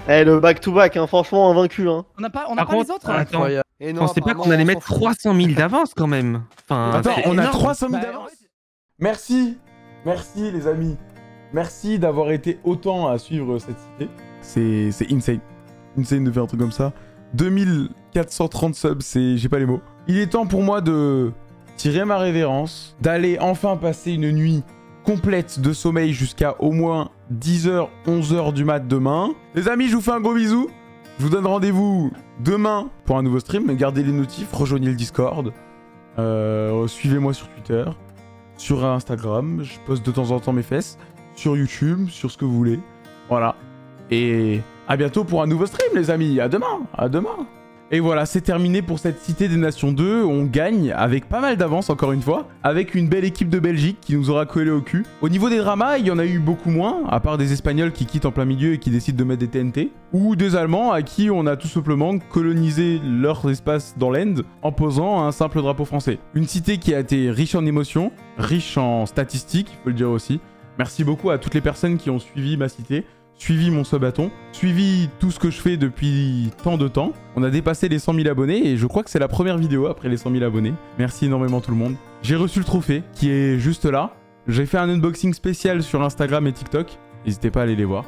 Eh, le back-to-back, hein, franchement, invaincu, hein. On n'a pas, on a Par pas les autres attends, Et je non, pensais pas qu'on allait on mettre s'en fout. 300 000 d'avance quand même. Enfin, Attends, on a énorme. 300 000 Bah, d'avance Merci Merci les amis Merci d'avoir été autant à suivre cette cité. C'est c'est insane. Insane de faire un truc comme ça. 2430 subs, c'est... j'ai pas les mots. Il est temps pour moi de tirer ma révérence, d'aller enfin passer une nuit complète de sommeil jusqu'à au moins 10h, 11h du mat demain. Les amis, je vous fais un gros bisou. Je vous donne rendez-vous demain pour un nouveau stream. Gardez les notifs, rejoignez le Discord. Euh, Suivez-moi sur Twitter, sur Instagram. Je poste de temps en temps mes fesses. Sur YouTube, sur ce que vous voulez. Voilà. Et à bientôt pour un nouveau stream, les amis. À demain. À demain. Et voilà, c'est terminé pour cette Cité des Nations 2. On gagne avec pas mal d'avance, encore une fois, avec une belle équipe de Belgique qui nous aura collé au cul. Au niveau des dramas, il y en a eu beaucoup moins, à part des Espagnols qui quittent en plein milieu et qui décident de mettre des TNT, ou des Allemands à qui on a tout simplement colonisé leur espace dans l'End en posant un simple drapeau français. Une cité qui a été riche en émotions, riche en statistiques, il faut le dire aussi. Merci beaucoup à toutes les personnes qui ont suivi ma cité, suivi mon subathon, suivi tout ce que je fais depuis tant de temps. On a dépassé les 100 000 abonnés et je crois que c'est la première vidéo après les 100 000 abonnés. Merci énormément tout le monde. J'ai reçu le trophée qui est juste là. J'ai fait un unboxing spécial sur Instagram et TikTok. N'hésitez pas à aller les voir.